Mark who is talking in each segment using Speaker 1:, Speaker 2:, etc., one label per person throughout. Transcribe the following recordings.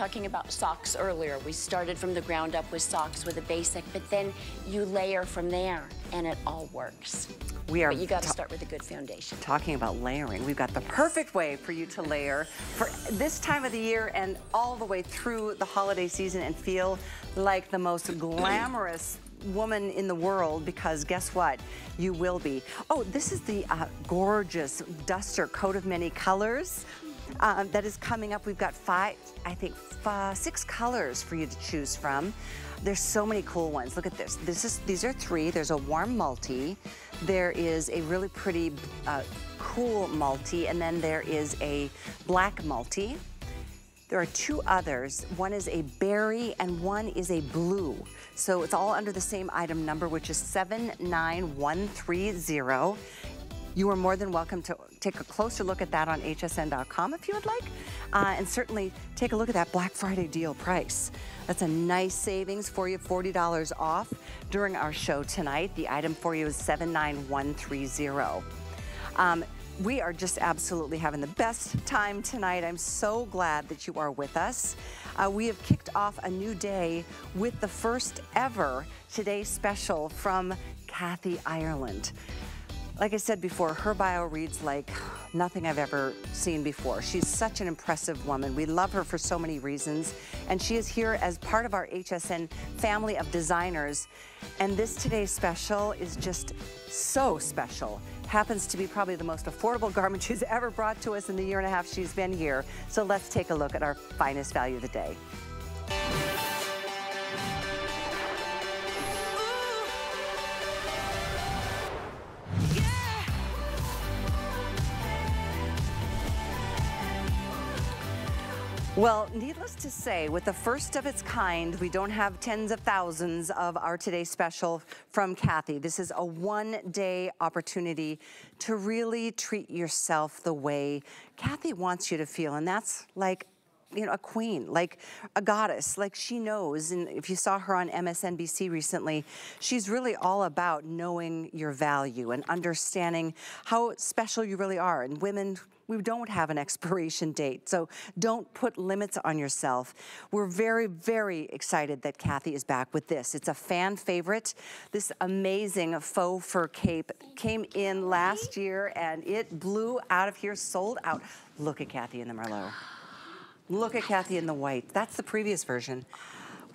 Speaker 1: talking about socks earlier. We started from the ground up with socks with a basic, but then you layer from there and it all works.
Speaker 2: We are
Speaker 1: but you got to start with a good foundation.
Speaker 2: Talking about layering, we've got the perfect way for you to layer for this time of the year and all the way through the holiday season and feel like the most glamorous woman in the world because guess what? You will be. Oh, this is the uh, gorgeous duster coat of many colors um, that is coming up. We've got five, I think, five, six colors for you to choose from. There's so many cool ones. Look at this. This is These are three. There's a warm multi. There is a really pretty uh, cool multi, and then there is a black multi. There are two others. One is a berry and one is a blue. So it's all under the same item number, which is 79130. You are more than welcome to take a closer look at that on hsn.com if you would like. Uh, and certainly take a look at that Black Friday deal price. That's a nice savings for you, $40 off during our show tonight. The item for you is 79130. Um, we are just absolutely having the best time tonight. I'm so glad that you are with us. Uh, we have kicked off a new day with the first ever Today Special from Kathy Ireland. Like I said before, her bio reads like nothing I've ever seen before. She's such an impressive woman. We love her for so many reasons. And she is here as part of our HSN family of designers. And this today's special is just so special. Happens to be probably the most affordable garment she's ever brought to us in the year and a half she's been here. So let's take a look at our finest value of the day. Well, needless to say, with the first of its kind, we don't have tens of thousands of our Today Special from Kathy. This is a one-day opportunity to really treat yourself the way Kathy wants you to feel, and that's like you know, a queen, like a goddess, like she knows. And if you saw her on MSNBC recently, she's really all about knowing your value and understanding how special you really are. And women we don't have an expiration date. So don't put limits on yourself. We're very, very excited that Kathy is back with this. It's a fan favorite. This amazing faux fur cape came in last year and it blew out of here, sold out. Look at Kathy in the Merlot. Look at Kathy in the white. That's the previous version.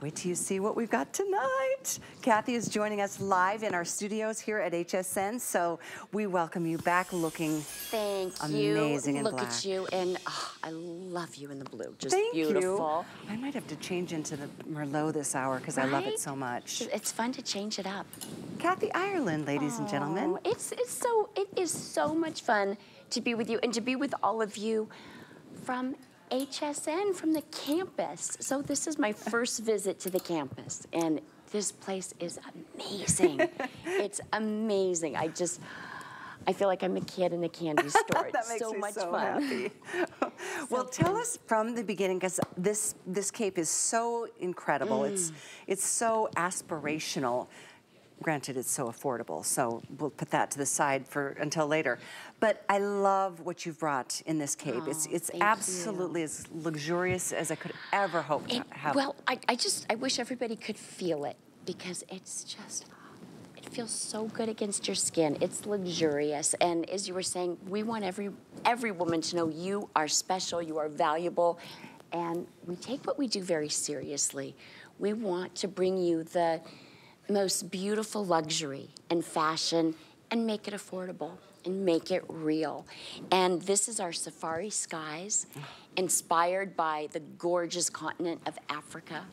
Speaker 2: Wait till you see what we've got tonight. Kathy is joining us live in our studios here at HSN, so we welcome you back looking
Speaker 1: Thank
Speaker 2: amazing
Speaker 1: you.
Speaker 2: Look
Speaker 1: black. at you, and oh, I love you in the blue. Just
Speaker 2: Thank
Speaker 1: beautiful.
Speaker 2: You. I might have to change into the Merlot this hour because right? I love it so much.
Speaker 1: It's fun to change it up.
Speaker 2: Kathy Ireland, ladies oh, and gentlemen.
Speaker 1: Oh, it's, it's so, it is so much fun to be with you and to be with all of you from HSN from the campus. So this is my first visit to the campus and this place is amazing. it's amazing. I just, I feel like I'm a kid in a candy store.
Speaker 2: that makes
Speaker 1: so
Speaker 2: me
Speaker 1: much
Speaker 2: so
Speaker 1: fun.
Speaker 2: happy. well, tell us from the beginning, because this this cape is so incredible. Mm. It's it's so aspirational. Granted, it's so affordable, so we'll put that to the side for until later. But I love what you've brought in this cape. Oh, it's it's absolutely
Speaker 1: you.
Speaker 2: as luxurious as I could ever hope it, to have.
Speaker 1: Well, I, I just, I wish everybody could feel it because it's just, it feels so good against your skin. It's luxurious. And as you were saying, we want every, every woman to know you are special, you are valuable, and we take what we do very seriously. We want to bring you the, most beautiful luxury and fashion and make it affordable and make it real. And this is our Safari Skies, inspired by the gorgeous continent of Africa.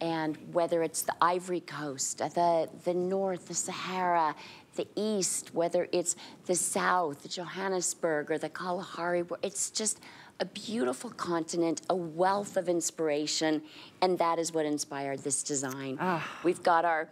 Speaker 1: And whether it's the Ivory Coast, the, the North, the Sahara, the East, whether it's the South, Johannesburg, or the Kalahari, it's just a beautiful continent, a wealth of inspiration, and that is what inspired this design. Ah. We've got our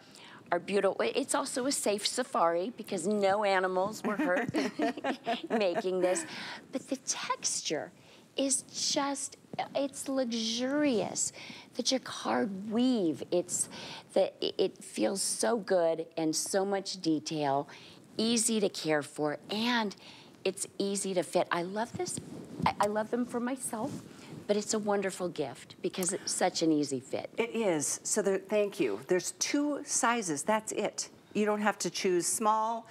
Speaker 1: our beautiful, it's also a safe safari because no animals were hurt making this. But the texture is just, it's luxurious. The jacquard weave, it's, the, it feels so good and so much detail, easy to care for, and it's easy to fit. I love this, I, I love them for myself but it's a wonderful gift because it's such an easy fit.
Speaker 2: It is. So there, thank you. There's two sizes. That's it. You don't have to choose small,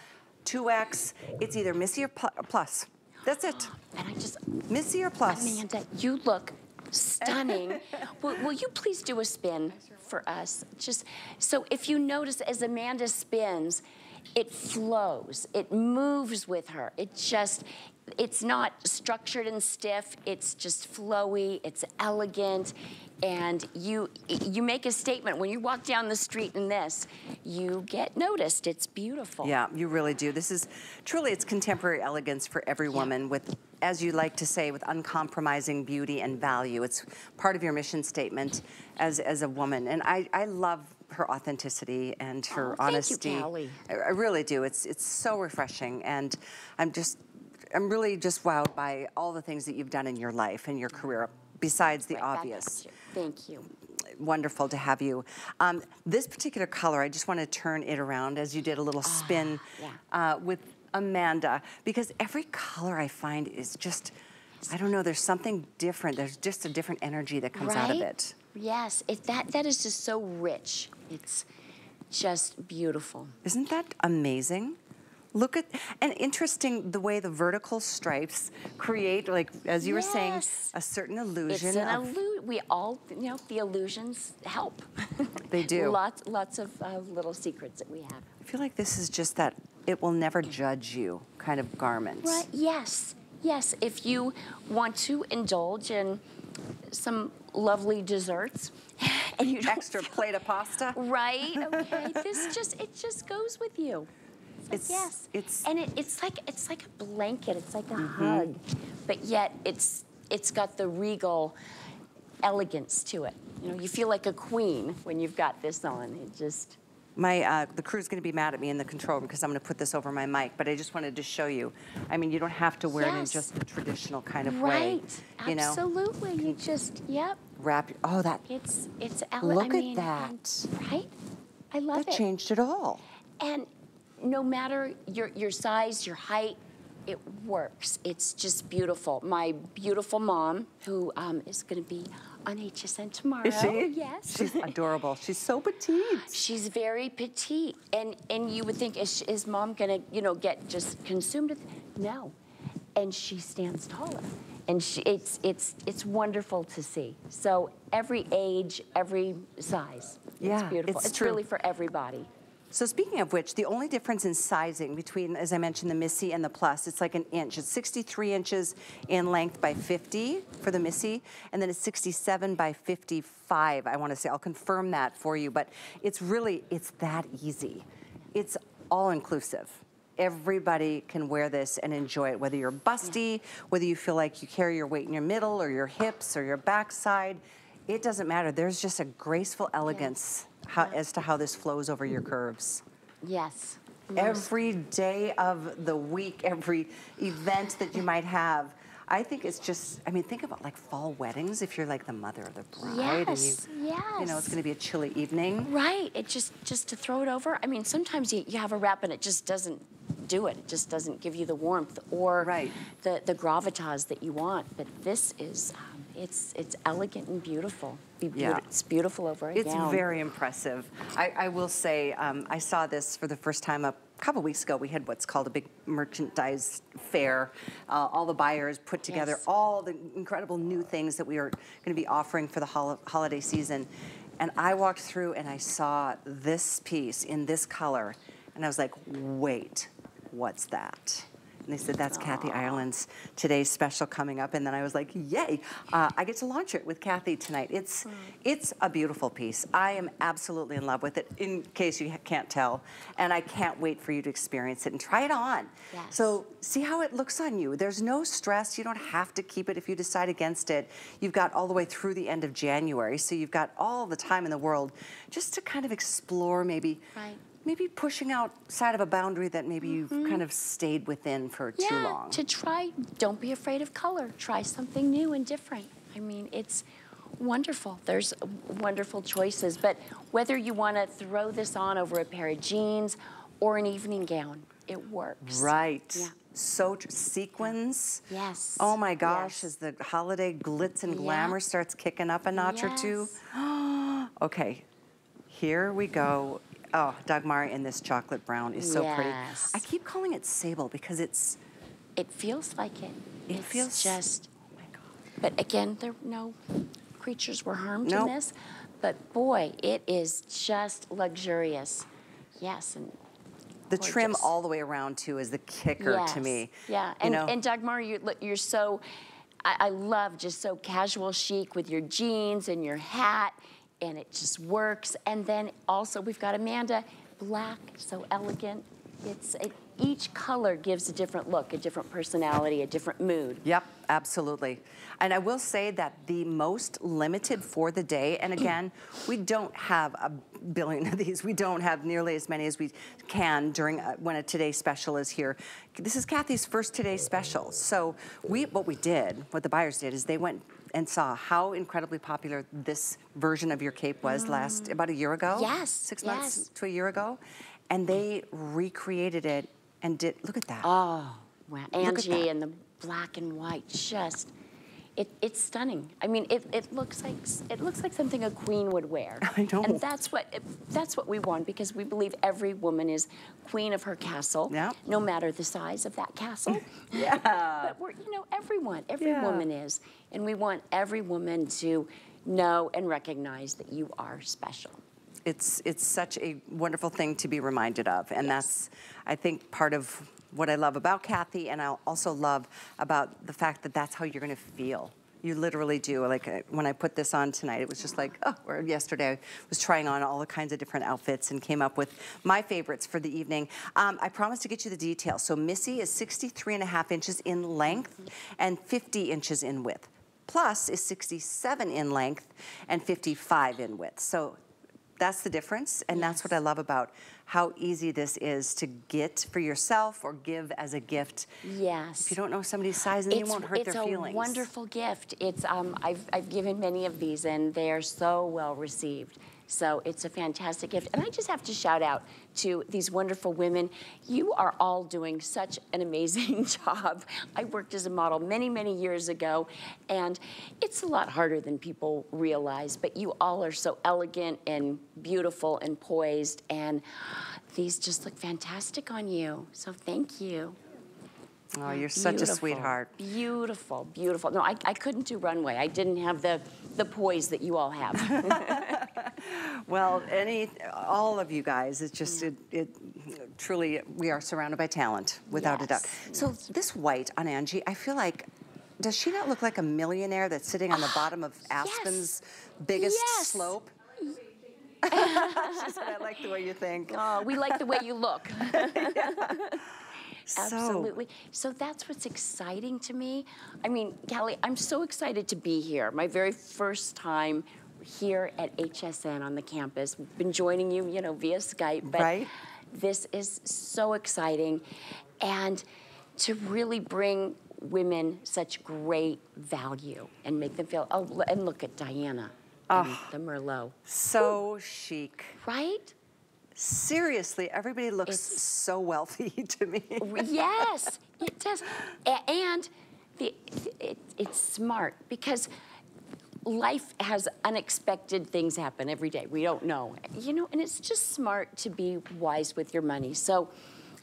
Speaker 2: 2X. It's either Missy or plus. That's it.
Speaker 1: And I just,
Speaker 2: Missy or plus.
Speaker 1: Amanda, you look stunning. will, will you please do a spin for us? Just so if you notice as Amanda spins, it flows, it moves with her. It just, it's not structured and stiff, it's just flowy, it's elegant, and you you make a statement when you walk down the street in this, you get noticed. It's beautiful.
Speaker 2: Yeah, you really do. This is truly it's contemporary elegance for every woman yeah. with as you like to say, with uncompromising beauty and value. It's part of your mission statement as, as a woman. And I, I love her authenticity and her
Speaker 1: oh,
Speaker 2: honesty.
Speaker 1: You, I,
Speaker 2: I really do. It's, it's so refreshing. And I'm just I'm really just wowed by all the things that you've done in your life and your career, besides the right, obvious.
Speaker 1: Thank you.
Speaker 2: Wonderful to have you. Um, this particular color, I just want to turn it around as you did a little ah, spin yeah. uh, with Amanda, because every color I find is just, I don't know, there's something different. There's just a different energy that comes
Speaker 1: right?
Speaker 2: out of it.
Speaker 1: Yes, it, that, that is just so rich. It's just beautiful.
Speaker 2: Isn't that amazing? Look at, and interesting the way the vertical stripes create, like, as you yes. were saying, a certain illusion.
Speaker 1: It's an illusion. We all, you know, the illusions help.
Speaker 2: They do.
Speaker 1: lots, lots of uh, little secrets that we have.
Speaker 2: I feel like this is just that it will never judge you kind of garment.
Speaker 1: Right, yes, yes. If you want to indulge in some lovely desserts,
Speaker 2: and you extra plate of pasta.
Speaker 1: Right. Okay. this just it just goes with you. It's, like, yes. It's and it, it's like it's like a blanket. It's like a mm -hmm. hug, but yet it's it's got the regal elegance to it. You know, you feel like a queen when you've got this on. It just.
Speaker 2: My, uh, the crew's gonna be mad at me in the control room because I'm gonna put this over my mic, but I just wanted to show you. I mean, you don't have to wear it in just the traditional kind of
Speaker 1: right.
Speaker 2: way.
Speaker 1: Right, you know? absolutely. You just, yep.
Speaker 2: Wrap, your, oh, that.
Speaker 1: It's, it's
Speaker 2: elegant. Look
Speaker 1: I mean,
Speaker 2: at that.
Speaker 1: right? I love
Speaker 2: that
Speaker 1: it.
Speaker 2: That changed it all.
Speaker 1: And no matter your, your size, your height, it works. It's just beautiful. My beautiful mom, who um, is going to be on HSN tomorrow.
Speaker 2: Is she?
Speaker 1: Yes.
Speaker 2: She's adorable. She's so petite.
Speaker 1: She's very petite, and and you would think is, is mom going to you know get just consumed with? No, and she stands taller, and she, it's it's it's wonderful to see. So every age, every size.
Speaker 2: Yeah,
Speaker 1: it's beautiful.
Speaker 2: It's,
Speaker 1: it's really for everybody.
Speaker 2: So speaking of which, the only difference in sizing between, as I mentioned, the Missy and the Plus, it's like an inch. It's 63 inches in length by 50 for the Missy, and then it's 67 by 55, I wanna say. I'll confirm that for you, but it's really, it's that easy. It's all inclusive. Everybody can wear this and enjoy it, whether you're busty, whether you feel like you carry your weight in your middle or your hips or your backside. It doesn't matter. There's just a graceful elegance how, as to how this flows over your curves.
Speaker 1: Yes.
Speaker 2: Every day of the week, every event that you might have, I think it's just, I mean, think about like fall weddings if you're like the mother of the bride.
Speaker 1: Yes,
Speaker 2: and you,
Speaker 1: yes.
Speaker 2: You know, it's going to be a chilly evening.
Speaker 1: Right. It just, just to throw it over. I mean, sometimes you, you have a wrap and it just doesn't do it. It just doesn't give you the warmth or
Speaker 2: right.
Speaker 1: the, the gravitas that you want. But this is, it's, it's elegant and beautiful. Be
Speaker 2: yeah.
Speaker 1: It's beautiful over a
Speaker 2: It's
Speaker 1: gown.
Speaker 2: very impressive. I, I will say, um, I saw this for the first time a couple weeks ago. We had what's called a big merchandise fair. Uh, all the buyers put together
Speaker 1: yes.
Speaker 2: all the incredible new things that we are going to be offering for the hol holiday season. And I walked through and I saw this piece in this color. And I was like, wait, what's that? And they said, that's Aww. Kathy Ireland's today's special coming up. And then I was like, yay, uh, I get to launch it with Kathy tonight. It's, mm. it's a beautiful piece. I am absolutely in love with it, in case you can't tell. And I can't wait for you to experience it and try it on.
Speaker 1: Yes.
Speaker 2: So see how it looks on you. There's no stress. You don't have to keep it if you decide against it. You've got all the way through the end of January. So you've got all the time in the world just to kind of explore maybe
Speaker 1: right
Speaker 2: maybe pushing outside of a boundary that maybe mm -hmm. you've mm-hmm. kind of stayed within for
Speaker 1: yeah,
Speaker 2: too long.
Speaker 1: to try, don't be afraid of color. Try something new and different. I mean, it's wonderful. There's wonderful choices, but whether you want to throw this on over a pair of jeans or an evening gown, it works.
Speaker 2: Right.
Speaker 1: Yeah.
Speaker 2: so sequins.
Speaker 1: Yes.
Speaker 2: Oh my gosh,
Speaker 1: Yes.
Speaker 2: as the holiday glitz and
Speaker 1: Yeah.
Speaker 2: glamour starts kicking up a notch or two. okay, here we go. Oh, Dagmar in this chocolate brown is so pretty.
Speaker 1: Yes.
Speaker 2: I keep calling it sable because it's,
Speaker 1: It feels like it.
Speaker 2: It
Speaker 1: it's
Speaker 2: feels-
Speaker 1: just.
Speaker 2: oh my God.
Speaker 1: But again, there no creatures were harmed
Speaker 2: Nope.
Speaker 1: in this. But boy, it is just luxurious. Yes, and
Speaker 2: The trim all the way around too is the kicker
Speaker 1: yes.
Speaker 2: to me.
Speaker 1: Yeah,
Speaker 2: You
Speaker 1: and
Speaker 2: know?
Speaker 1: and Dagmar, you're look- you're so. I, I love just so casual chic with your jeans and your hat, and it just works. And then also we've got Amanda, black, so elegant. It's it, each color gives a different look, a different personality, a different mood.
Speaker 2: Yep, absolutely. And I will say that the most limited for the day, and again, we don't have a billion of these. We don't have nearly as many as we can during a, when a Today Special is here. This is Kathy's first Today Special. So we, what we did, what the buyers did, is they went and saw how incredibly popular this version of your cape was last mm. about a year ago.
Speaker 1: Yes,
Speaker 2: six months to a year ago, and they recreated it and did. Look at that.
Speaker 1: Oh, wow. Angie and the black and white, just, it, it's stunning. I mean, it, it looks like it looks like something a queen would wear.
Speaker 2: I know.
Speaker 1: And that's what that's what we want because we believe every woman is queen of her castle,
Speaker 2: Yeah.
Speaker 1: no matter the size of that castle.
Speaker 2: yeah.
Speaker 1: but we're, you know, everyone, every
Speaker 2: Yeah.
Speaker 1: woman is, and we want every woman to know and recognize that you are special.
Speaker 2: It's it's such a wonderful thing to be reminded of. And that's i think part of what i love about kathy and i also love about the fact that that's how you're going to feel. You literally do. Like uh, when i put this on tonight it was just like oh or yesterday i was trying on all the kinds of different outfits and came up with my favorites for the evening. Um, i promised to get you the details. So missy is 63 and a half inches in length and 50 inches in width. Plus is 67 in length and 55 in width. So that's the difference, and that's what I love about how easy this is to get for yourself or give as a gift.
Speaker 1: Yes.
Speaker 2: If you don't know somebody's size, then you won't hurt their feelings it's a
Speaker 1: wonderful gift. It's um, I've I've given many of these, and they are so well received. So it's a fantastic gift. And I just have to shout out to these wonderful women. You are all doing such an amazing job. I worked as a model many, many years ago, and it's a lot harder than people realize, but you all are so elegant and beautiful and poised, and these just look fantastic on you. So thank you.
Speaker 2: Oh, mm, you're such a sweetheart.
Speaker 1: Beautiful, beautiful. No, I, I couldn't do runway. I didn't have the, the poise that you all have.
Speaker 2: Well, any, all of you guys, it's just, mm. it, it, truly, we are surrounded by talent, without a doubt.
Speaker 1: Yes,
Speaker 2: So this white on Angie, I feel like, does she not look like a millionaire that's sitting on the bottom of Aspen's biggest
Speaker 1: Yes.
Speaker 2: slope? she said, I like the way you think.
Speaker 1: oh, we like the way you look.
Speaker 2: So-
Speaker 1: Absolutely. So that's what's exciting to me. I mean, Callie, I'm so excited to be here. My very first time here at HSN on the campus. We've been joining you, you know, via Skype, but
Speaker 2: Right.
Speaker 1: this is so exciting. And to really bring women such great value and make them feel, oh, and look at Diana and the Merlot,
Speaker 2: So chic.
Speaker 1: right?
Speaker 2: Seriously, everybody looks
Speaker 1: It's-
Speaker 2: so wealthy to me.
Speaker 1: yes, it does. And the, it, it's smart because life has unexpected things happen every day. We don't know, you know, and it's just smart to be wise with your money. So,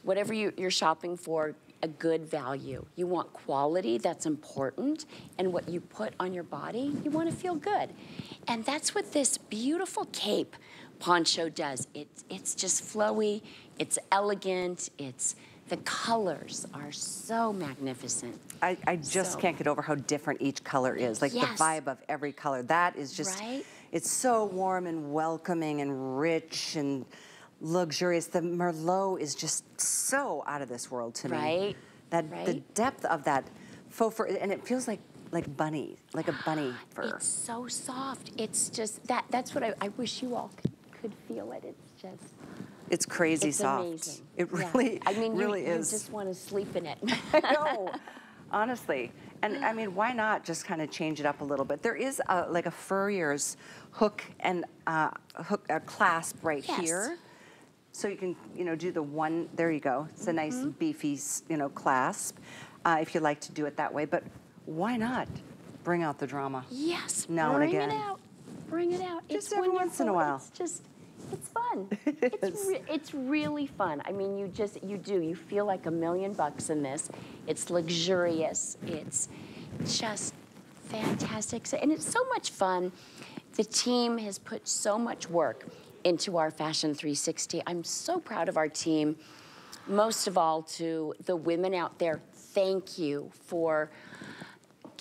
Speaker 1: whatever you, you're shopping for, a good value. You want quality, that's important. And what you put on your body, you want to feel good. And that's what this beautiful cape poncho does. It's, it's just flowy, it's elegant, it's the colors are so magnificent.
Speaker 2: I, I just
Speaker 1: So-
Speaker 2: can't get over how different each color is. Like
Speaker 1: Yes.
Speaker 2: the vibe of every color. That is just,
Speaker 1: Right?
Speaker 2: it's so warm and welcoming and rich and luxurious. The Merlot is just so out of this world to me.
Speaker 1: Right,
Speaker 2: That the depth of that faux fur, and it feels like like bunny, like a bunny fur.
Speaker 1: It's so soft. It's just that. That's what I, I wish you all could, could feel it. It's just.
Speaker 2: It's crazy
Speaker 1: It's
Speaker 2: soft.
Speaker 1: amazing.
Speaker 2: It
Speaker 1: Yeah.
Speaker 2: really,
Speaker 1: I mean, you-
Speaker 2: really
Speaker 1: you,
Speaker 2: is.
Speaker 1: just want to sleep in it.
Speaker 2: I know, honestly. And I mean, why not just kind of change it up a little bit? There is a, like a furrier's hook and uh, hook a clasp right
Speaker 1: Yes.
Speaker 2: here. So you can, you know, do the one, there you go. It's a nice
Speaker 1: Mm-hmm.
Speaker 2: beefy, you know, clasp, uh, if you like to do it that way. But why not bring out the drama?
Speaker 1: Yes,
Speaker 2: Now and
Speaker 1: bring
Speaker 2: again.
Speaker 1: it out. Bring it out.
Speaker 2: Just
Speaker 1: it's
Speaker 2: every once in a while.
Speaker 1: It's just, fun.
Speaker 2: It
Speaker 1: it's, re- it's really fun. I mean, you just, you do. You feel like a million bucks in this. It's luxurious. It's just fantastic. And it's so much fun. The team has put so much work into our Fashion 360. I'm so proud of our team. Most of all, to the women out there, thank you for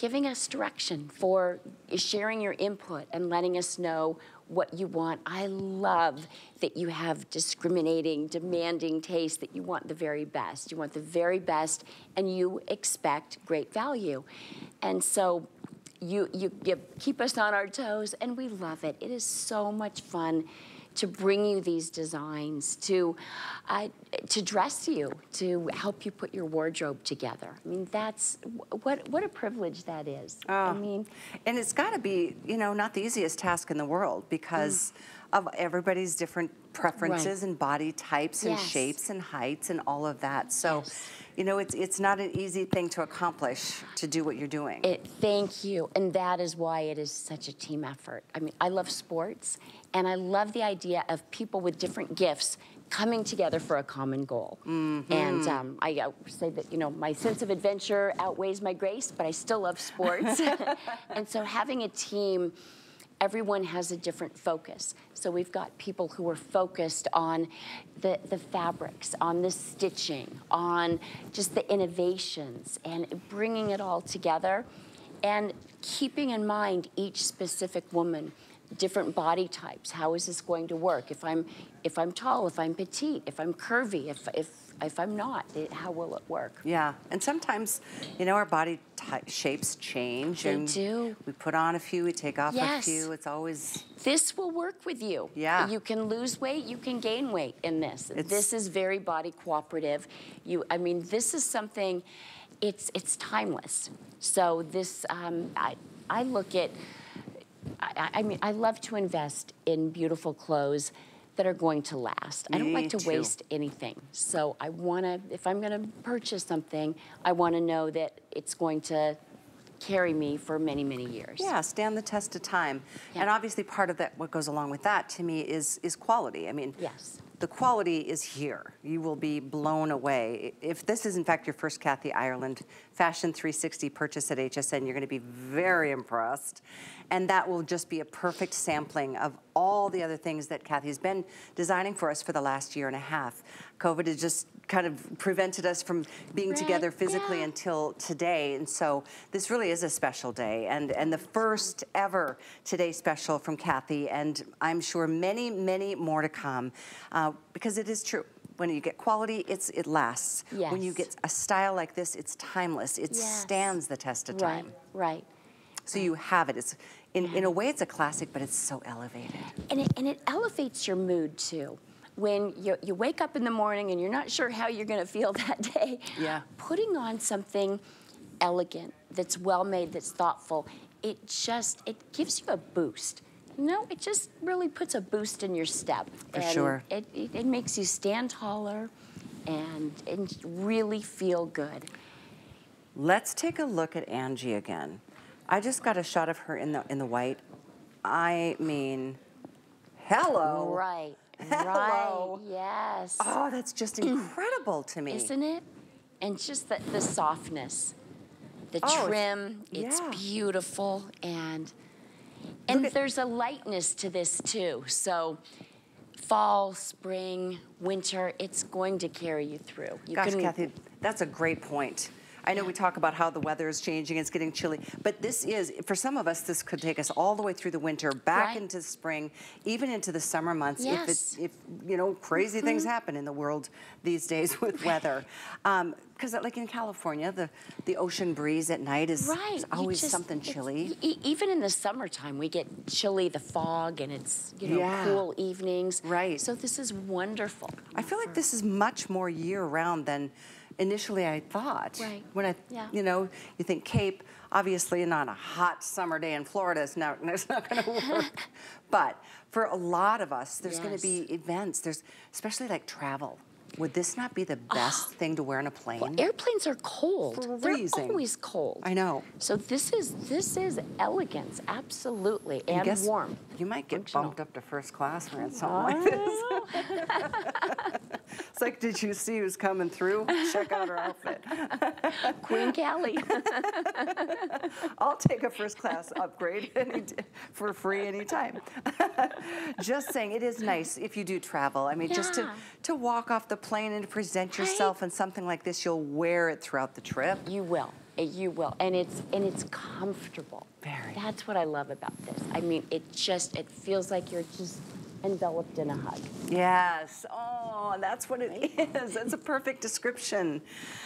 Speaker 1: giving us direction, for sharing your input and letting us know what you want. I love that you have discriminating, demanding taste, that you want the very best. You want the very best, and you expect great value. And so you, you, you keep us on our toes, and we love it. It is so much fun to bring you these designs, to uh, to dress you, to help you put your wardrobe together. I mean, that's what what a privilege that is. I
Speaker 2: Ah.
Speaker 1: mean,
Speaker 2: And it's got to be, you know, not the easiest task in the world because of everybody's different preferences and body types and
Speaker 1: Yes.
Speaker 2: shapes and heights and all of that. So,
Speaker 1: Yes.
Speaker 2: You know, it's it's not an easy thing to accomplish to do what you're doing.
Speaker 1: it, thank you, and that is why it is such a team effort. I mean, I love sports, and I love the idea of people with different gifts coming together for a common goal. And um, I uh, say that you know my sense of adventure outweighs my grace, but I still love sports. and so having a team, everyone has a different focus. So we've got people who are focused on the, the fabrics, on the stitching, on just the innovations, and bringing it all together, and keeping in mind each specific woman different body types. How is this going to work? If I'm if I'm tall, if I'm petite, if I'm curvy, if if if I'm not, it, how will it work?
Speaker 2: Yeah, and sometimes, you know, our body shapes change.
Speaker 1: They
Speaker 2: and
Speaker 1: do.
Speaker 2: We put on a few, we take off a few. It's always
Speaker 1: This will work with you.
Speaker 2: Yeah.
Speaker 1: You can lose weight, you can gain weight in this.
Speaker 2: It's-
Speaker 1: this is very body cooperative. You I mean this is something it's it's timeless. So this um, I I look at I, I mean I love to invest in beautiful clothes that are going to last. I don't like to
Speaker 2: too.
Speaker 1: waste anything. So I want to if I'm going to purchase something, I want to know that it's going to carry me for many many years.
Speaker 2: Yeah, stand the test of time. And obviously part of that, what goes along with that to me is, is quality. I mean,
Speaker 1: Yes.
Speaker 2: The quality is here. You will be blown away. If this is in fact your first Kathy Ireland Fashion 360 purchase at HSN, you're gonna be very impressed. And that will just be a perfect sampling of all the other things that Kathy's been designing for us for the last year and a half. COVID has just kind of prevented us from being
Speaker 1: Right,
Speaker 2: together physically until today. And so this really is a special day and, and the first ever Today special from Kathy. And I'm sure many, many more to come uh, because it is true. When you get quality, it's, it lasts. When you get a style like this, it's timeless. It
Speaker 1: Yes.
Speaker 2: stands the test of
Speaker 1: Right,
Speaker 2: time.
Speaker 1: right.
Speaker 2: So you have it. It's in, in a way, it's a classic, but it's so elevated.
Speaker 1: And it, and it elevates your mood too. When you, you wake up in the morning and you're not sure how you're going to feel that day,
Speaker 2: Yeah.
Speaker 1: putting on something elegant, that's well made, that's thoughtful, it just it gives you a boost. You know, it just really puts a boost in your step.
Speaker 2: For
Speaker 1: and
Speaker 2: sure.
Speaker 1: It, it, it makes you stand taller and, and really feel good.
Speaker 2: Let's take a look at Angie again. I just got a shot of her in the in the white. I mean, hello.
Speaker 1: Right.
Speaker 2: Hello.
Speaker 1: Right. Yes.
Speaker 2: Oh, that's just incredible to me.
Speaker 1: Isn't it? And just the, the softness, the
Speaker 2: Oh,
Speaker 1: trim, it's
Speaker 2: yeah.
Speaker 1: beautiful and and
Speaker 2: at-
Speaker 1: there's a lightness to this too. So fall, spring, winter, it's going to carry you through. You
Speaker 2: Gosh,
Speaker 1: can-
Speaker 2: Kathy, that's a great point. I know we talk about how the weather is changing, it's getting chilly, but this is, for some of us, this could take us all the way through the winter, back
Speaker 1: Right.
Speaker 2: into spring, even into the summer months. If it's,
Speaker 1: Yes. Mm-hmm.
Speaker 2: if, you know, crazy things happen in the world these days with weather. Because like in California, the, the ocean breeze at night is
Speaker 1: Right.
Speaker 2: is always
Speaker 1: just-
Speaker 2: something chilly.
Speaker 1: e- even in the summertime, we get chilly, the fog, and it's you know
Speaker 2: Yeah.
Speaker 1: cool evenings.
Speaker 2: Right.
Speaker 1: So this is wonderful.
Speaker 2: I feel like this is much more year round than initially I thought.
Speaker 1: Right.
Speaker 2: When I,
Speaker 1: Yeah.
Speaker 2: you know, you think Cape, obviously not a hot summer day in Florida, it's not, it's not going to work. but for a lot of us, there's going to be events. There's especially like travel. Would this not be the ah, best thing to wear on a plane?
Speaker 1: Well, airplanes are cold.
Speaker 2: Freezing.
Speaker 1: They're always cold.
Speaker 2: I know.
Speaker 1: So this is this is elegance, absolutely, and
Speaker 2: guess
Speaker 1: warm.
Speaker 2: You might get
Speaker 1: Functional.
Speaker 2: bumped up to first class wearing something like this. it's like, did you see who's coming through? Check out her outfit.
Speaker 1: Queen Callie.
Speaker 2: I'll take a first class upgrade any for free anytime. just saying, it is nice if you do travel. I mean, just to, to walk off the plane and to present yourself in something like this, you'll wear it throughout the trip.
Speaker 1: you will. Uh, You will, and it's and it's comfortable.
Speaker 2: Very.
Speaker 1: That's what I love about this. I mean, it just it feels like you're just enveloped in a hug.
Speaker 2: Yes. Oh, that's what it is. That's a perfect description.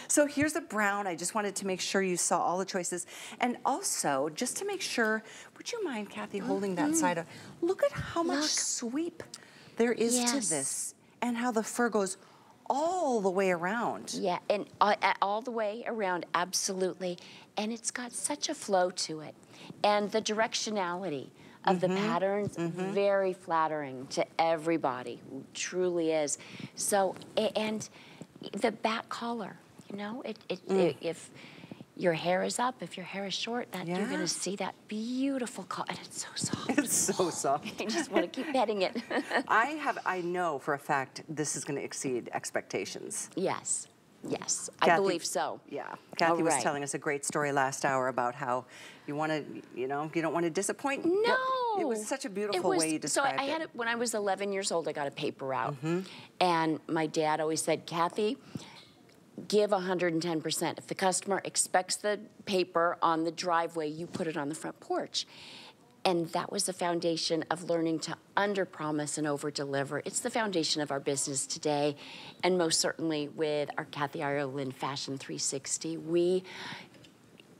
Speaker 2: So here's the brown. I just wanted to make sure you saw all the choices. And also, just to make sure, would you mind, Kathy, holding that side up? Look at how much
Speaker 1: Look.
Speaker 2: sweep there is to this and how the fur goes all the way around.
Speaker 1: Yeah, and uh, all the way around, absolutely. And it's got such a flow to it. And the directionality of the mm-hmm. patterns, mm-hmm. very flattering to everybody, truly is. So, and the back collar, you know, it, it, i- if your hair is up, if your hair is short, that you're gonna see that beautiful color. And it's so soft.
Speaker 2: It's so soft.
Speaker 1: I just want to keep petting it.
Speaker 2: I have, I know for a fact this is going to exceed expectations.
Speaker 1: yes, yes, I believe so.
Speaker 2: Yeah. Kathy was telling us a great story last hour about how you want to, you know, you don't want to disappoint.
Speaker 1: No.
Speaker 2: It was such a beautiful
Speaker 1: was-
Speaker 2: way you described it.
Speaker 1: So I, I had
Speaker 2: it.
Speaker 1: when I was 11 years old. I got a paper route,
Speaker 2: Mm-hmm.
Speaker 1: and my dad always said, "Kathy, give 110%. If the customer expects the paper on the driveway, you put it on the front porch." And that was the foundation of learning to under-promise and over-deliver. It's the foundation of our business today, and most certainly with our Kathy Ireland Fashion 360, we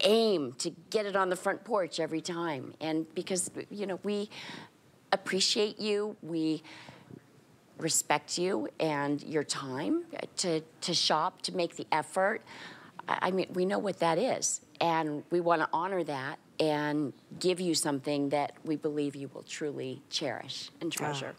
Speaker 1: aim to get it on the front porch every time. And because, you know, we appreciate you, we respect you and your time to, to shop, to make the effort. I I mean, we know what that is. And we want to honor that and give you something that we believe you will truly cherish and ah. treasure.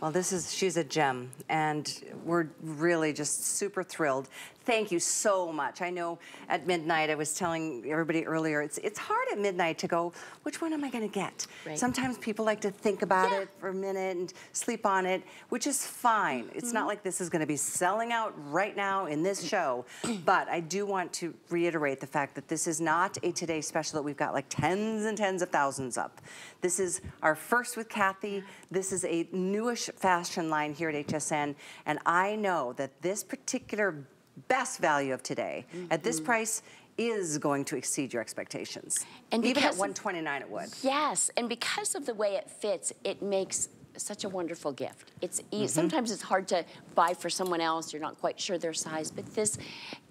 Speaker 2: Well, this is, she's a gem, and we're really just super thrilled. Thank you so much. I know at midnight, I was telling everybody earlier, it's, it's hard at midnight to go, which one am I going to get?
Speaker 1: Right.
Speaker 2: Sometimes people like to think about
Speaker 1: Yeah.
Speaker 2: it for a minute and sleep on it, which is fine. It's
Speaker 1: Mm-hmm.
Speaker 2: not like this is going to be selling out right now in this show, but I do want to reiterate the fact that this is not a today special that we've got like tens and tens of thousands up. This is our first with Kathy. This is a newish fashion line here at HSN, and I know that this particular best value of today at this price is going to exceed your expectations.
Speaker 1: Mm-hmm. And
Speaker 2: Even at 129 it would.
Speaker 1: Yes, and because of the way it fits, it makes such a wonderful gift. It's e-
Speaker 2: Mm-hmm.
Speaker 1: sometimes it's hard to buy for someone else. You're not quite sure their size, but this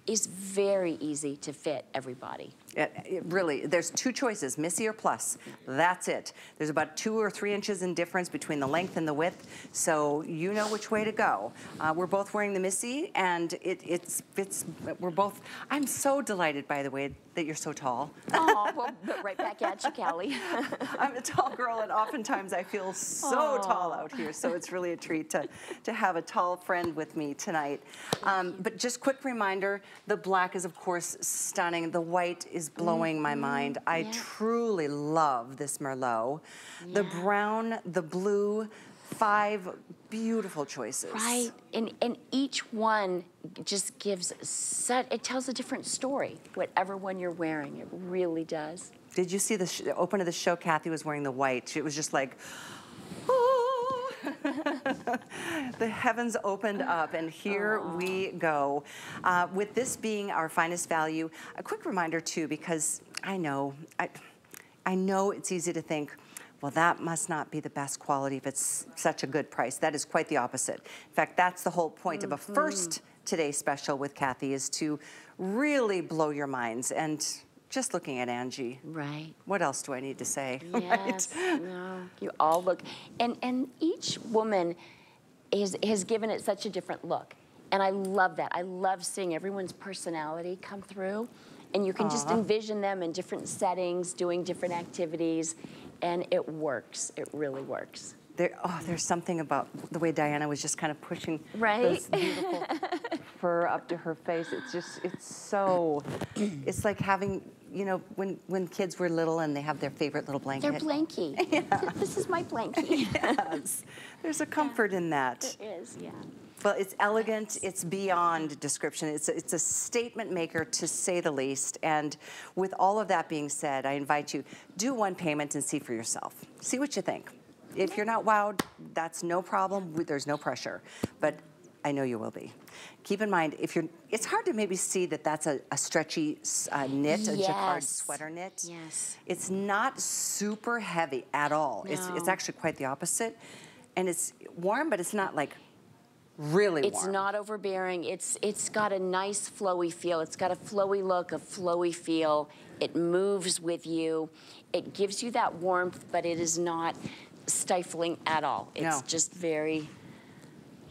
Speaker 1: is very easy to fit everybody.
Speaker 2: It, it really, there's two choices, Missy or Plus. That's it. There's about two or three inches in difference between the length and the width, so you know which way to go. Uh, we're both wearing the Missy, and it, it's, it's, we're both, I'm so delighted, by the way, that you're so tall.
Speaker 1: Oh, well, but right back at you, Callie.
Speaker 2: I'm a tall girl, and oftentimes I feel so tall out here. So it's really a treat to, to have a tall friend with me tonight. Um, but just quick reminder: the black is, of course, stunning. The white is blowing my mm-hmm. mind. I
Speaker 1: yeah.
Speaker 2: truly love this Merlot. The brown, the blue, five beautiful choices.
Speaker 1: Right, and and each one just gives such. It tells a different story. Whatever one you're wearing, it really does.
Speaker 2: Did you see the sh- open of the show? Kathy was wearing the white. It was just like, "Oh." the heavens opened up, and here we go. Uh, with this being our finest value, a quick reminder too, because I know, I, I know it's easy to think. Well, that must not be the best quality if it's such a good price. That is quite the opposite. In fact, that's the whole point of a first Today Special with Kathy is to really blow your minds. And just looking at Angie,
Speaker 1: Right.
Speaker 2: what else do I need to say?
Speaker 1: Yes. No. You all look, and and each woman is has given it such a different look. And I love that. I love seeing everyone's personality come through. And you can just envision them in different settings, doing different activities, and it works. It really works.
Speaker 2: There, oh, there's something about the way Diana was just kind of pushing
Speaker 1: right?
Speaker 2: this beautiful fur up to her face. It's just, it's so, it's like having, you know, when, when kids were little and they have their favorite little blanket.
Speaker 1: Their blankie. Yeah. This is my blankie.
Speaker 2: yes. There's a comfort yeah. in that.
Speaker 1: There is, yeah.
Speaker 2: Well, it's elegant. It's beyond description. It's a, it's a statement maker, to say the least. And with all of that being said, I invite you, do one payment and see for yourself. See what you think. If you're not wowed, that's no problem. There's no pressure. But I know you will be. Keep in mind, if you're, it's hard to maybe see that that's a, a stretchy uh, knit, a jacquard sweater knit.
Speaker 1: Yes.
Speaker 2: It's not super heavy at all. No. It's, it's actually quite the opposite. And it's warm, but it's not like really
Speaker 1: It's
Speaker 2: warm.
Speaker 1: not overbearing. It's It's got a nice flowy feel. It's got a flowy look, a flowy feel. It moves with you. It gives you that warmth, but it is not stifling at all. It's
Speaker 2: no.
Speaker 1: just very,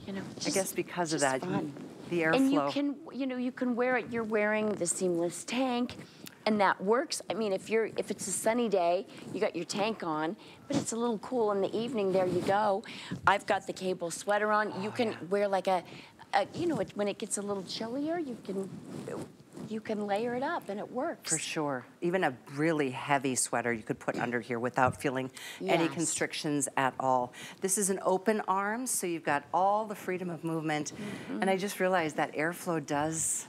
Speaker 1: you know, just,
Speaker 2: I guess because of that,
Speaker 1: fun.
Speaker 2: the airflow.
Speaker 1: And you can, you know, you can wear it. You're wearing the seamless tank, and that works. I mean, if you're, if it's a sunny day, you got your tank on, but it's a little cool in the evening. There you go. I've got the cable sweater on. Oh, you can yeah. wear like a, a, you know, when it gets a little chillier, you can you can layer it up and it works.
Speaker 2: For sure. Even a really heavy sweater you could put under here without feeling yes. any constrictions at all. This is an open arm, so you've got all the freedom of movement. Mm -hmm. And I just realized that airflow does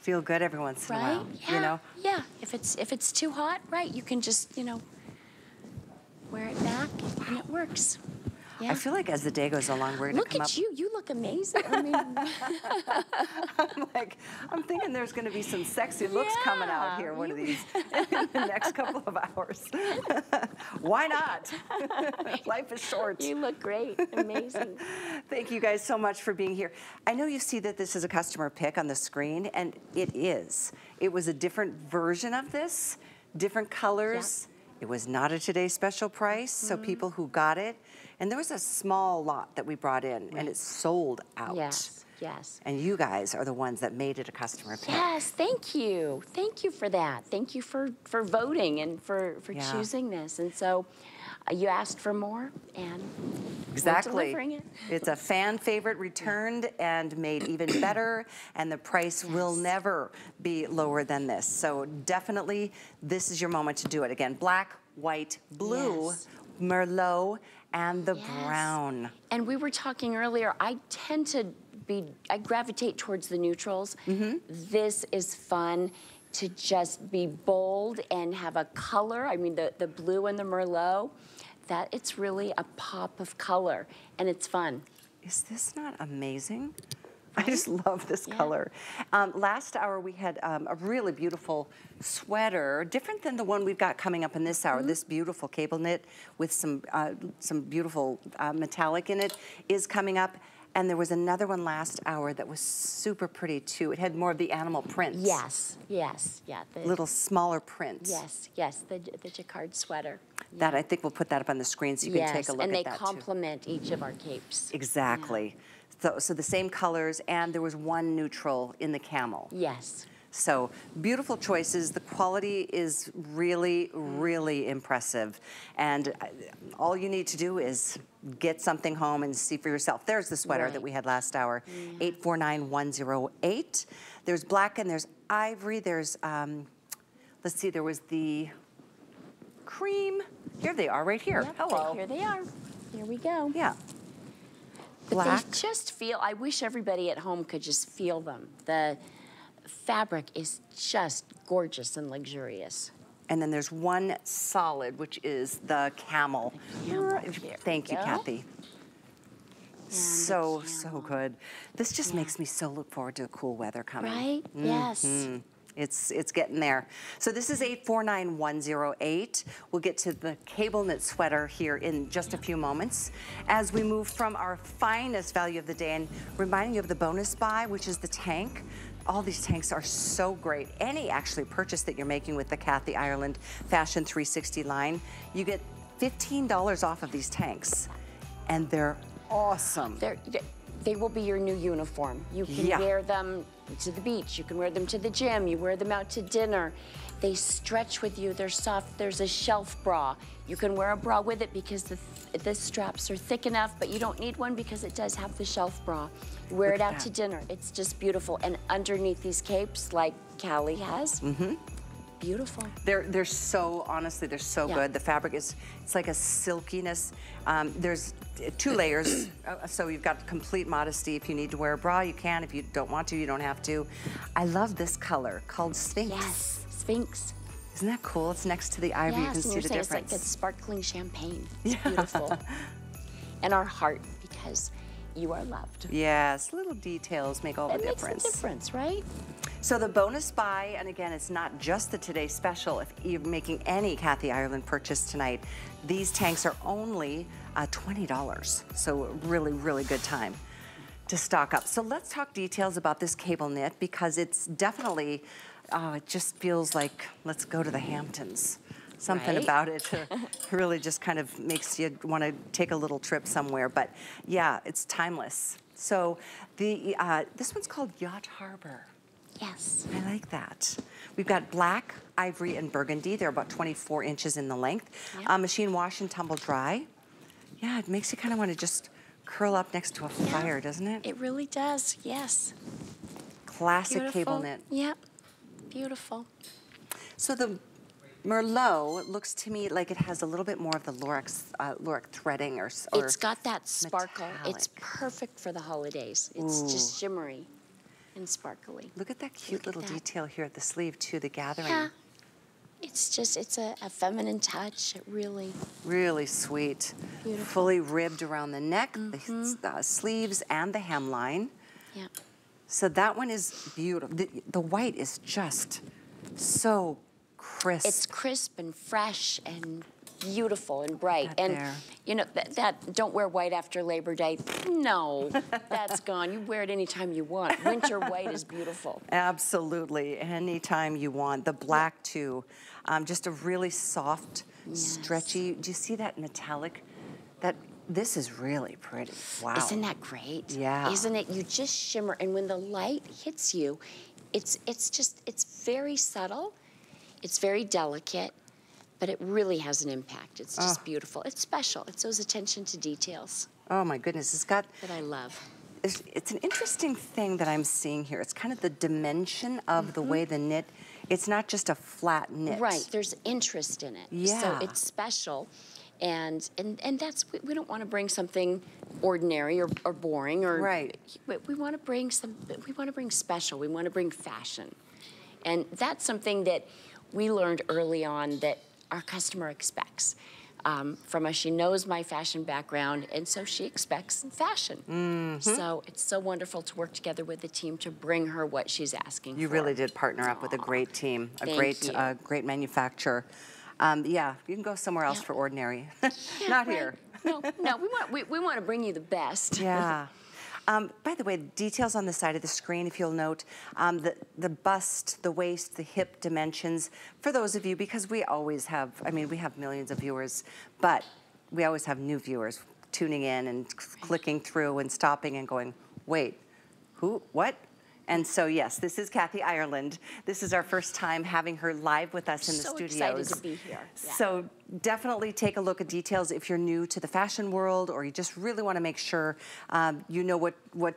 Speaker 2: feel good every once
Speaker 1: right?
Speaker 2: in a while.
Speaker 1: Yeah.
Speaker 2: You know?
Speaker 1: Yeah. If it's if it's too hot, right, you can just, you know, wear it back and it works.
Speaker 2: Yeah. I feel like as the day goes along, we're gonna
Speaker 1: look at you. You look amazing. I mean,
Speaker 2: I'm like, I'm thinking there's gonna be some sexy looks yeah. coming out here one of these in the next couple of hours. Why not? Life is short.
Speaker 1: You look great. Amazing.
Speaker 2: Thank you guys so much for being here. I know you see that this is a customer pick on the screen, and it is. It was a different version of this, different colors. It was not a Today Special price, mm -hmm. so mm-hmm. people who got it and there was a small lot that we brought in, right. and it sold out.
Speaker 1: Yes, yes.
Speaker 2: And you guys are the ones that made it a customer pick.
Speaker 1: Yes, thank you. Thank you for that. Thank you for, for voting and for, for yeah. choosing this. And so uh, you asked for more, and
Speaker 2: exactly.
Speaker 1: it.
Speaker 2: it's a fan favorite returned and made even better, and the price yes. will never be lower than this. So definitely, this is your moment to do it. Again, black, white, blue, yes. Merlot, and the yes. brown.
Speaker 1: And we were talking earlier, I tend to be, I gravitate towards the neutrals. Mm -hmm. This is fun to just be bold and have a color. I mean, the, the blue and the Merlot, that it's really a pop of color and it's fun.
Speaker 2: Is this not amazing? I just love this yeah. color. Um, last hour we had um, a really beautiful sweater, different than the one we've got coming up in this hour. Mm -hmm. This beautiful cable knit with some uh, some beautiful uh, metallic in it is coming up. And there was another one last hour that was super pretty too. It had more of the animal prints.
Speaker 1: Yes, yes, yeah.
Speaker 2: The, Little smaller prints.
Speaker 1: Yes, yes, the, the jacquard sweater.
Speaker 2: That, I think we'll put that up on the screen so you yes, can take a look
Speaker 1: at
Speaker 2: that
Speaker 1: and they complement each of our capes.
Speaker 2: Exactly. Yeah. So, so the same colors, and there was one neutral in the camel.
Speaker 1: Yes.
Speaker 2: So beautiful choices. The quality is really, really impressive. And uh, all you need to do is get something home and see for yourself. There's the sweater right. that we had last hour, yeah. 849108. There's black and there's ivory. There's, um, let's see, there was the cream. Here they are right here.
Speaker 1: Yep,
Speaker 2: Hello.
Speaker 1: Here they are. Here we go.
Speaker 2: Yeah
Speaker 1: black. They just feel, I wish everybody at home could just feel them. The fabric is just gorgeous and luxurious.
Speaker 2: And then there's one solid, which is the camel. Thank you, Kathy. And so, so good. This just yeah. makes me so look forward to the cool weather coming.
Speaker 1: Right? Mm -hmm. Yes.
Speaker 2: It's, it's getting there. So this is 849108. We'll get to the cable knit sweater here in just a few moments as we move from our finest value of the day and reminding you of the bonus buy, which is the tank. All these tanks are so great. Any actually purchase that you're making with the Kathy Ireland Fashion 360 line, you get $15 off of these tanks. And they're awesome.
Speaker 1: They're, they will be your new uniform. You can
Speaker 2: Yeah.
Speaker 1: wear them to the beach, you can wear them to the gym, you wear them out to dinner. They stretch with you, they're soft. There's a shelf bra. You can wear a bra with it because the, the straps are thick enough, but you don't need one because it does have the shelf bra. You wear
Speaker 2: Look
Speaker 1: it out to dinner. It's just beautiful. And underneath these capes, like Callie has,
Speaker 2: Mm-hmm.
Speaker 1: Beautiful.
Speaker 2: They're, they're so, honestly, they're so
Speaker 1: Yeah.
Speaker 2: good. The fabric is, it's like a silkiness. Um, there's two layers, uh, so you've got complete modesty. If you need to wear a bra, you can. If you don't want to, you don't have to. I love this color called Sphinx.
Speaker 1: Yes, Sphinx.
Speaker 2: Isn't that cool? It's next to the ivory. you
Speaker 1: Yes,
Speaker 2: can
Speaker 1: and
Speaker 2: see the difference.
Speaker 1: it's like it's sparkling champagne. It's beautiful. and our heart, because you are loved.
Speaker 2: Yes, little details make all
Speaker 1: That
Speaker 2: the
Speaker 1: makes
Speaker 2: difference.
Speaker 1: a difference, right?
Speaker 2: So the bonus buy, and again, it's not just the Today Special. If you're making any Kathy Ireland purchase tonight, these tanks are only uh, $20. So really, really good time to stock up. So let's talk details about this cable knit because it's definitely, oh, it just feels like, let's go to the Hamptons. Something
Speaker 1: Right?
Speaker 2: about it uh, really just kind of makes you want to take a little trip somewhere. But yeah, it's timeless. So the uh, this one's called Yacht Harbor.
Speaker 1: Yes.
Speaker 2: I like that. We've got black, ivory, and burgundy. They're about 24 inches in the length.
Speaker 1: Yeah.
Speaker 2: Uh, machine wash and tumble dry. Yeah, it makes you kind of want to just curl up next to a fire, doesn't it?
Speaker 1: It really does, yes.
Speaker 2: Classic
Speaker 1: Beautiful.
Speaker 2: cable knit.
Speaker 1: Yep. Beautiful.
Speaker 2: So the Merlot looks to me like it has a little bit more of the Lurex, uh, Lurex threading or, or
Speaker 1: it's got that sparkle. It's perfect for the holidays. It's just shimmery and sparkly.
Speaker 2: Look at that cute
Speaker 1: at
Speaker 2: little
Speaker 1: that.
Speaker 2: detail here at the sleeve too, the gathering.
Speaker 1: Yeah. It's just, it's a, a feminine touch. It really,
Speaker 2: Really sweet.
Speaker 1: Beautiful.
Speaker 2: Fully ribbed around the neck, the s- uh, sleeves, and the hemline.
Speaker 1: yeah.
Speaker 2: So that one is beautiful. The, the white is just so crisp.
Speaker 1: It's crisp and fresh and beautiful and bright. And
Speaker 2: there.
Speaker 1: you know that, that don't wear white after Labor Day. No, that's gone. You wear it anytime you want. Winter white is beautiful.
Speaker 2: Absolutely, anytime you want. The black too, um, just a really soft, stretchy. Do you see that metallic? That this is really pretty. Wow.
Speaker 1: Isn't that great?
Speaker 2: Yeah.
Speaker 1: Isn't it? You just shimmer, and when the light hits you, it's it's just it's very subtle, it's very delicate, but it really has an impact. It's just beautiful. It's special. It's those attention to details
Speaker 2: Oh my goodness, it's got.
Speaker 1: that I love.
Speaker 2: It's, it's an interesting thing that I'm seeing here. It's kind of the dimension of the way the knit. It's not just a flat knit.
Speaker 1: Mm-hmm. Right. There's interest in it.
Speaker 2: Yeah.
Speaker 1: So it's special. And, and, and that's, we, we don't want to bring something ordinary or, or boring or.
Speaker 2: Right.
Speaker 1: We, we want to bring some, we want to bring special. We want to bring fashion. And that's something that we learned early on that our customer expects. Um, from us, she knows my fashion background, and so she expects fashion.
Speaker 2: Mm-hmm.
Speaker 1: So it's so wonderful to work together with the team to bring her what she's asking
Speaker 2: You
Speaker 1: for.
Speaker 2: really did partner up with a great team, a
Speaker 1: Thank
Speaker 2: great, uh, great manufacturer. Um, yeah, you can go somewhere else
Speaker 1: Yeah.
Speaker 2: for ordinary.
Speaker 1: Yeah,
Speaker 2: Not
Speaker 1: right.
Speaker 2: here.
Speaker 1: No, no, we want we, we want to bring you the best.
Speaker 2: Yeah. Um, by the way, details on the side of the screen, if you'll note, um, the, the bust, the waist, the hip dimensions, for those of you, because we always have, I mean, we have millions of viewers, but we always have new viewers tuning in and clicking through and stopping and going, wait, who, what? And so, yes, this is Kathy Ireland. This is our first time having her live with us in the
Speaker 1: So excited to be here. Yeah.
Speaker 2: So definitely take a look at details if you're new to the fashion world or you just really want to make sure um, you know what, what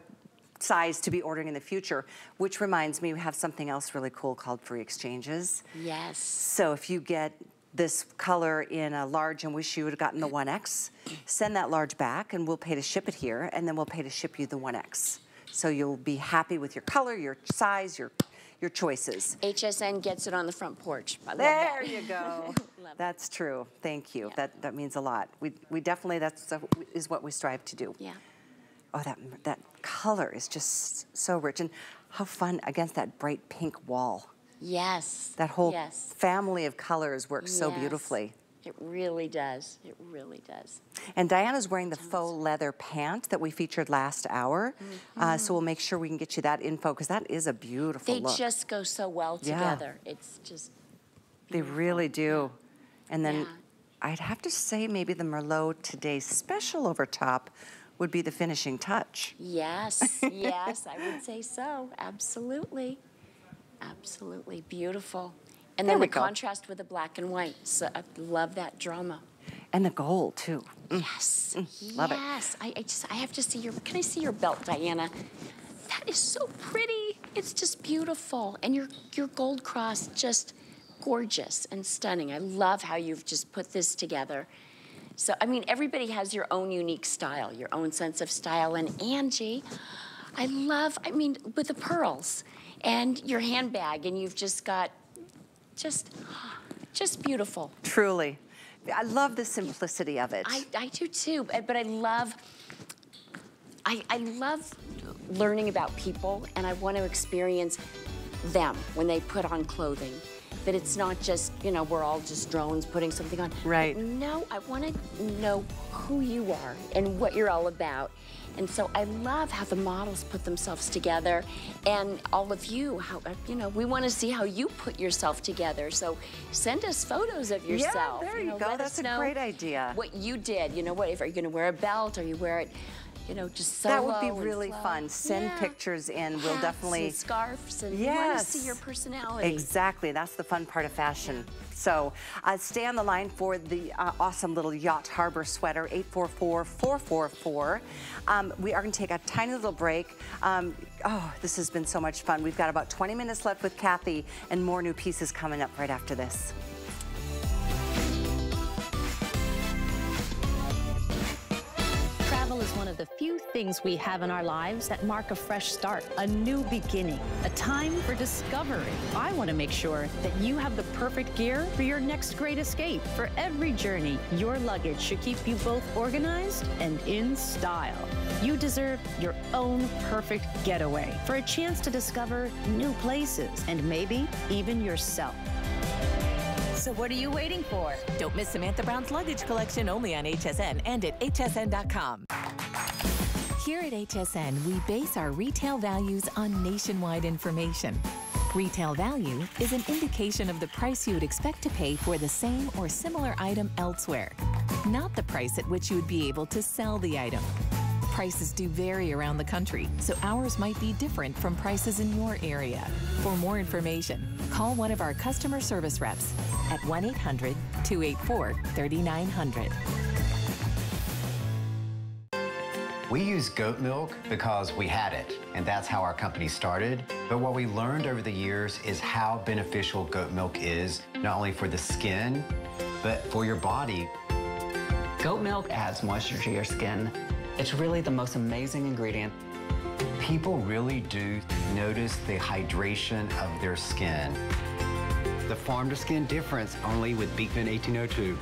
Speaker 2: size to be ordering in the future. Which reminds me, we have something else really cool called free exchanges.
Speaker 1: Yes.
Speaker 2: So if you get this color in a large and wish you would have gotten the 1X, send that large back and we'll pay to ship it here and then we'll pay to ship you the 1X. So you'll be happy with your color, your size, your, your choices.
Speaker 1: HSN gets it on the front porch. I
Speaker 2: There you go. That's true. Thank you.
Speaker 1: Yeah.
Speaker 2: That that means a lot. We we definitely that's uh, is what we strive to do.
Speaker 1: Yeah.
Speaker 2: Oh, that that color is just so rich and how fun against that bright pink wall.
Speaker 1: Yes.
Speaker 2: That whole
Speaker 1: yes.
Speaker 2: family of colors works so beautifully.
Speaker 1: It really does. It really does.
Speaker 2: And Diana's wearing the faux leather pant that we featured last hour. Uh, so we'll make sure we can get you that info because that is a beautiful
Speaker 1: They
Speaker 2: look.
Speaker 1: just go so well together. Yeah. It's just
Speaker 2: They really do. And then
Speaker 1: Yeah.
Speaker 2: I'd have to say maybe the Merlot Today Special over top would be the finishing touch.
Speaker 1: Yes, yes, I would say so. Absolutely. Absolutely. Beautiful. And
Speaker 2: There
Speaker 1: then
Speaker 2: we
Speaker 1: the
Speaker 2: go.
Speaker 1: contrast with the black and white. So I love that drama.
Speaker 2: And the gold, too.
Speaker 1: Yes.
Speaker 2: Mm, love it.
Speaker 1: yes. I, I just I have to see your can I see your belt, Diana? That is so pretty. It's just beautiful. And your your gold cross just gorgeous and stunning. I love how you've just put this together. So I mean everybody has your own unique style, your own sense of style. And Angie, I love, I mean, with the pearls and your handbag, and you've just got just just beautiful.
Speaker 2: Truly. I love the simplicity of it.
Speaker 1: I, I do too, but but I love, I, I love learning about people and I want to experience them when they put on clothing. That it's not just, you know, we're all just drones putting something on.
Speaker 2: Right.
Speaker 1: No, I want to know who you are and what you're all about. And so I love how the models put themselves together and all of you, how, you know, we want to see how you put yourself together. So send us photos of yourself.
Speaker 2: Yeah, there you
Speaker 1: know,
Speaker 2: go. That's a great idea.
Speaker 1: What you did, you know, what, if are you going to wear a belt or you wear it, you know, just solo
Speaker 2: that would be really fun. Send
Speaker 1: Yeah.
Speaker 2: pictures in. We'll
Speaker 1: Hats
Speaker 2: definitely.
Speaker 1: and scarves and we want to
Speaker 2: Yes.
Speaker 1: see your personality.
Speaker 2: Exactly. That's the fun part of fashion. So uh, stay on the line for the uh, awesome little Yacht Harbor sweater, 844-444. Um, we are going to take a tiny little break. Um, oh, this has been so much fun. We've got about 20 minutes left with Kathy and more new pieces coming up right after this.
Speaker 3: Travel is one of the few things we have in our lives that mark a fresh start, a new beginning, a time for discovery. I want to make sure that you have the perfect gear for your next great escape. For every journey, your luggage should keep you both organized and in style. You deserve your own perfect getaway for a chance to discover new places and maybe even yourself.
Speaker 4: So what are you waiting for? Don't miss Samantha Brown's luggage collection only on HSN and at hsn.com. Here at HSN, we base our retail values on nationwide information. Retail value is an indication of the price you would expect to pay for the same or similar item elsewhere, not the price at which you would be able to sell the item. Prices do vary around the country, so ours might be different from prices in your area. For more information, call one of our customer service reps at 1 800 284 3900.
Speaker 5: We use goat milk because we had it, and that's how our company started. But what we learned over the years is how beneficial goat milk is, not only for the skin, but for your body.
Speaker 6: Goat milk adds moisture to your skin. It's really the most amazing ingredient.
Speaker 5: People really do notice the hydration of their skin. The farm to skin difference only with Beekman 1802.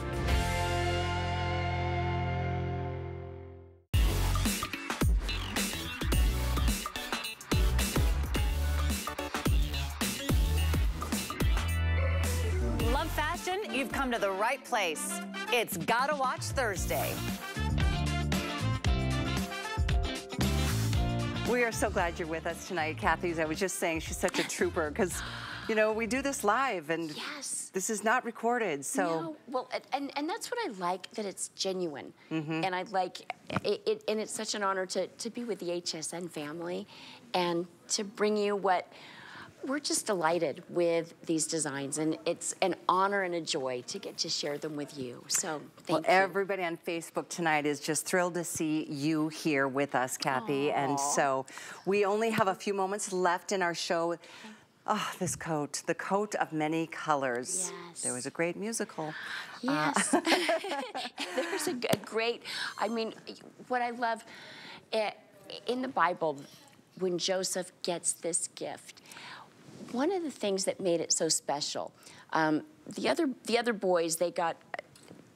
Speaker 2: Love fashion? You've come to the right place. It's Gotta Watch Thursday. We are so glad you're with us tonight, Kathy. As I was just saying, she's such a trooper because, you know, we do this live and
Speaker 1: Yes.
Speaker 2: this is not recorded. So
Speaker 1: No, well, and- and, that's what I like, that it's genuine.
Speaker 2: Mm-hmm.
Speaker 1: And I like, it, it, and it's such an honor to, to be with the HSN family and to bring you what, we're just delighted with these designs. And it's an honor and a joy to get to share them with you. So
Speaker 2: Well,
Speaker 1: thank you.
Speaker 2: everybody on Facebook tonight is just thrilled to see you here with us, Kathy. And so we only have a few moments left in our show. Oh, this coat, the coat of many colors. Yes. There was a great musical.
Speaker 1: Yes. There's a great, I mean, what I love eh, in the Bible, when Joseph gets this gift, one of the things that made it so special, um, the other the other boys they got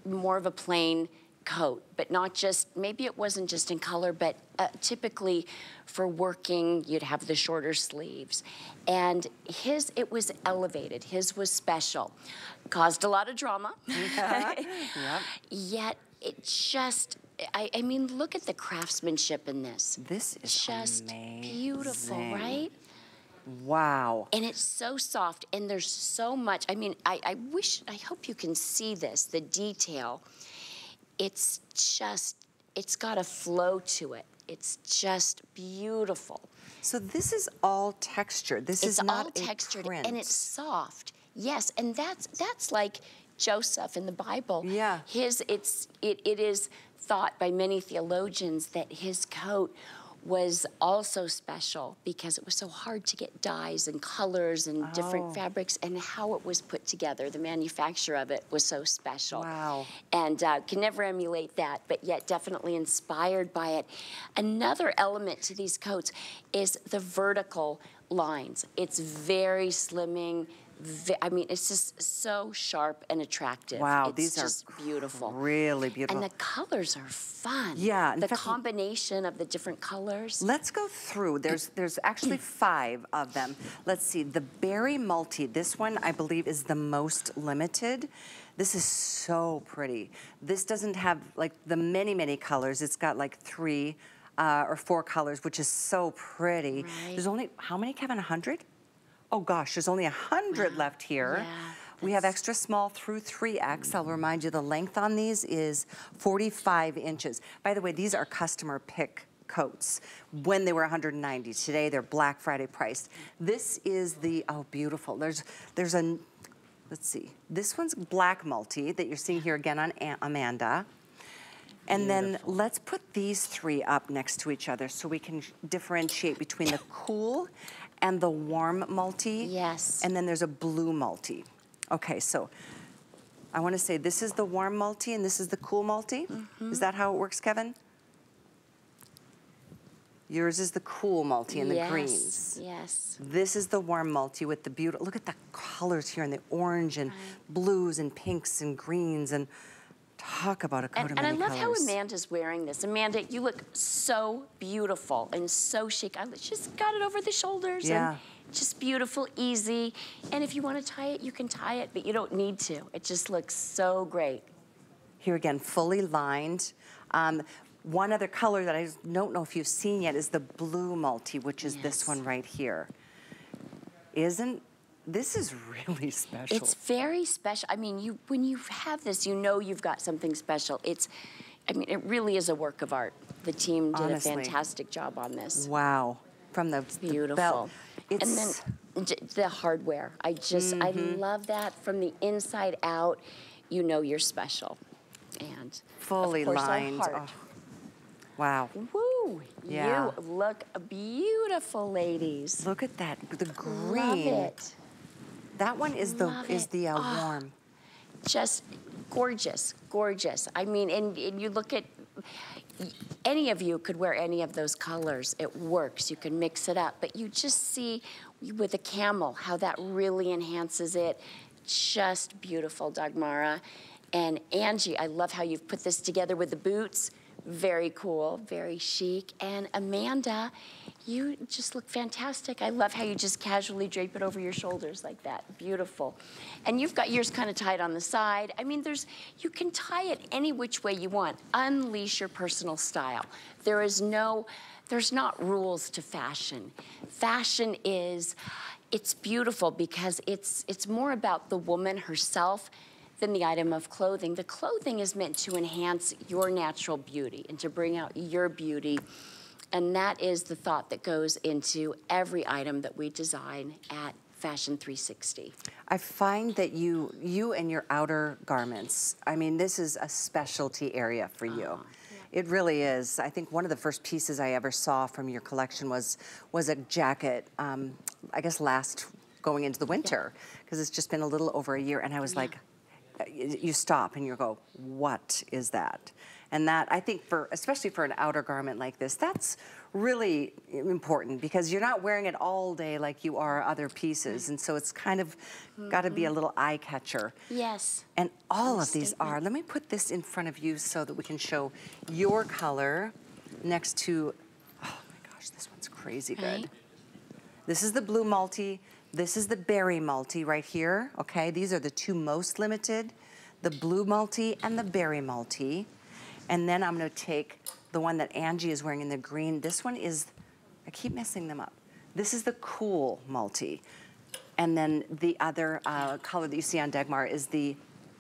Speaker 1: more of a plain coat, but not just maybe it wasn't just in color, but uh, typically for working you'd have the shorter sleeves, and his it was elevated. His was special, caused a lot of drama. Yet it just. I, I mean, look at the craftsmanship in this.
Speaker 2: This is
Speaker 1: just beautiful, right?
Speaker 2: Wow.
Speaker 1: And it's so soft, and there's so much. I mean, I, I wish, I hope you can see this, the detail. It's just it's got a flow to it. It's just beautiful.
Speaker 2: So this is all textured. This
Speaker 1: it's
Speaker 2: is not
Speaker 1: all
Speaker 2: a
Speaker 1: textured
Speaker 2: print.
Speaker 1: and it's soft. Yes, and that's that's like Joseph in the Bible.
Speaker 2: Yeah.
Speaker 1: His it's it, it is thought by many theologians that his coat was also special because it was so hard to get dyes and colors and
Speaker 2: Oh.
Speaker 1: different fabrics and how it was put together. The manufacture of it was so special.
Speaker 2: Wow.
Speaker 1: And uh, can never emulate that, but yet definitely inspired by it. Another element to these coats is the vertical lines. It's very slimming. I mean, it's just so sharp and attractive.
Speaker 2: Wow,
Speaker 1: it's
Speaker 2: these are
Speaker 1: beautiful.
Speaker 2: really beautiful.
Speaker 1: And the colors are fun.
Speaker 2: Yeah,
Speaker 1: the
Speaker 2: fact-
Speaker 1: combination of the different colors.
Speaker 2: Let's go through. There's there's actually five of them. Let's see. The berry multi. This one I believe is the most limited. This is so pretty. This doesn't have like the many many colors. It's got like three uh, or four colors, which is so pretty.
Speaker 1: Right.
Speaker 2: There's only how many, Kevin? A hundred? Oh gosh, there's only a hundred left here.
Speaker 1: Yeah,
Speaker 2: we have extra small through 3X. I'll remind you the length on these is 45 inches. By the way, these are customer pick coats when they were 190. Today they're Black Friday priced. This is the, oh beautiful. There's, there's a, let's see. This one's black multi that you're seeing here again on A- Amanda. And then let's put these three up next to each other so we can differentiate between the cool and the warm multi.
Speaker 1: Yes.
Speaker 2: And then there's a blue multi. Okay, so I want to say this is the warm multi and this is the cool multi.
Speaker 1: Mm-hmm.
Speaker 2: Is that how it works, Kevin? Yours is the cool multi and the
Speaker 1: yes.
Speaker 2: greens.
Speaker 1: Yes.
Speaker 2: This is the warm multi with the beautiful, look at the colors here and the orange and blues and pinks and greens and talk about a coat
Speaker 1: And,
Speaker 2: of
Speaker 1: and I love
Speaker 2: colors.
Speaker 1: how Amanda's wearing this. Amanda, you look so beautiful and so chic. I just got it over the shoulders
Speaker 2: Yeah.
Speaker 1: and just beautiful, easy. And if you want to tie it, you can tie it, but you don't need to. It just looks so great.
Speaker 2: Here again, fully lined. Um, one other color that I don't know if you've seen yet is the blue multi, which is this one right here. Isn't, this is really special.
Speaker 1: It's very special. I mean, you when you have this, you know you've got something special. It's, I mean, it really is a work of art. The team did
Speaker 2: Honestly.
Speaker 1: a fantastic job on this.
Speaker 2: wow. From the, the
Speaker 1: Beautiful.
Speaker 2: belt.
Speaker 1: and then j- the hardware. I just, I
Speaker 2: Mm-hmm.
Speaker 1: love that from the inside out. You know you're special. And
Speaker 2: Fully
Speaker 1: of course,
Speaker 2: lined.
Speaker 1: Our heart.
Speaker 2: Oh, wow.
Speaker 1: Woo!
Speaker 2: Yeah.
Speaker 1: You look beautiful, ladies.
Speaker 2: Look at that, the
Speaker 1: Love
Speaker 2: green.
Speaker 1: it.
Speaker 2: That one is the
Speaker 1: Love
Speaker 2: is
Speaker 1: it.
Speaker 2: the uh,
Speaker 1: Ah.
Speaker 2: warm.
Speaker 1: just gorgeous, gorgeous. I mean, and, and you look at any of you could wear any of those colors. It works. You can mix it up, but you just see with a camel how that really enhances it. Just beautiful, Dagmara. And Angie, I love how you've put this together with the boots. Very cool, very chic. And Amanda, you just look fantastic. I love how you just casually drape it over your shoulders like that. Beautiful. And you've got yours kind of tied on the side. I mean, there's you can tie it any which way you want. Unleash your personal style. There is no there's not rules to fashion. Fashion is it's beautiful because it's it's more about the woman herself than the item of clothing. The clothing is meant to enhance your natural beauty and to bring out your beauty. And that is the thought that goes into every item that we design at Fashion 360.
Speaker 2: I find that you you and your outer garments. I mean, this is a specialty area for you.
Speaker 1: Uh-huh.
Speaker 2: It really is. I think one of the first pieces I ever saw from your collection was was a jacket. Um, I guess last going into the winter because it's just been a little over a year, and I was like, uh, you stop and you go, what is that? And that I think for especially for an outer garment like this, that's really important because you're not wearing it all day like you are other pieces, and so it's kind of got to be a little eye catcher.
Speaker 1: Yes.
Speaker 2: And all of these
Speaker 1: statement.
Speaker 2: are. Let me put this in front of you so that we can show your color next to. Oh my gosh, this one's crazy good.
Speaker 1: Right.
Speaker 2: This is the blue multi. This is the berry multi right here. Okay, these are the two most limited the blue multi and the berry multi. And then I'm going to take the one that Angie is wearing in the green. This one is, I keep messing them up. This is the cool multi. And then the other uh, color that you see on Dagmar is the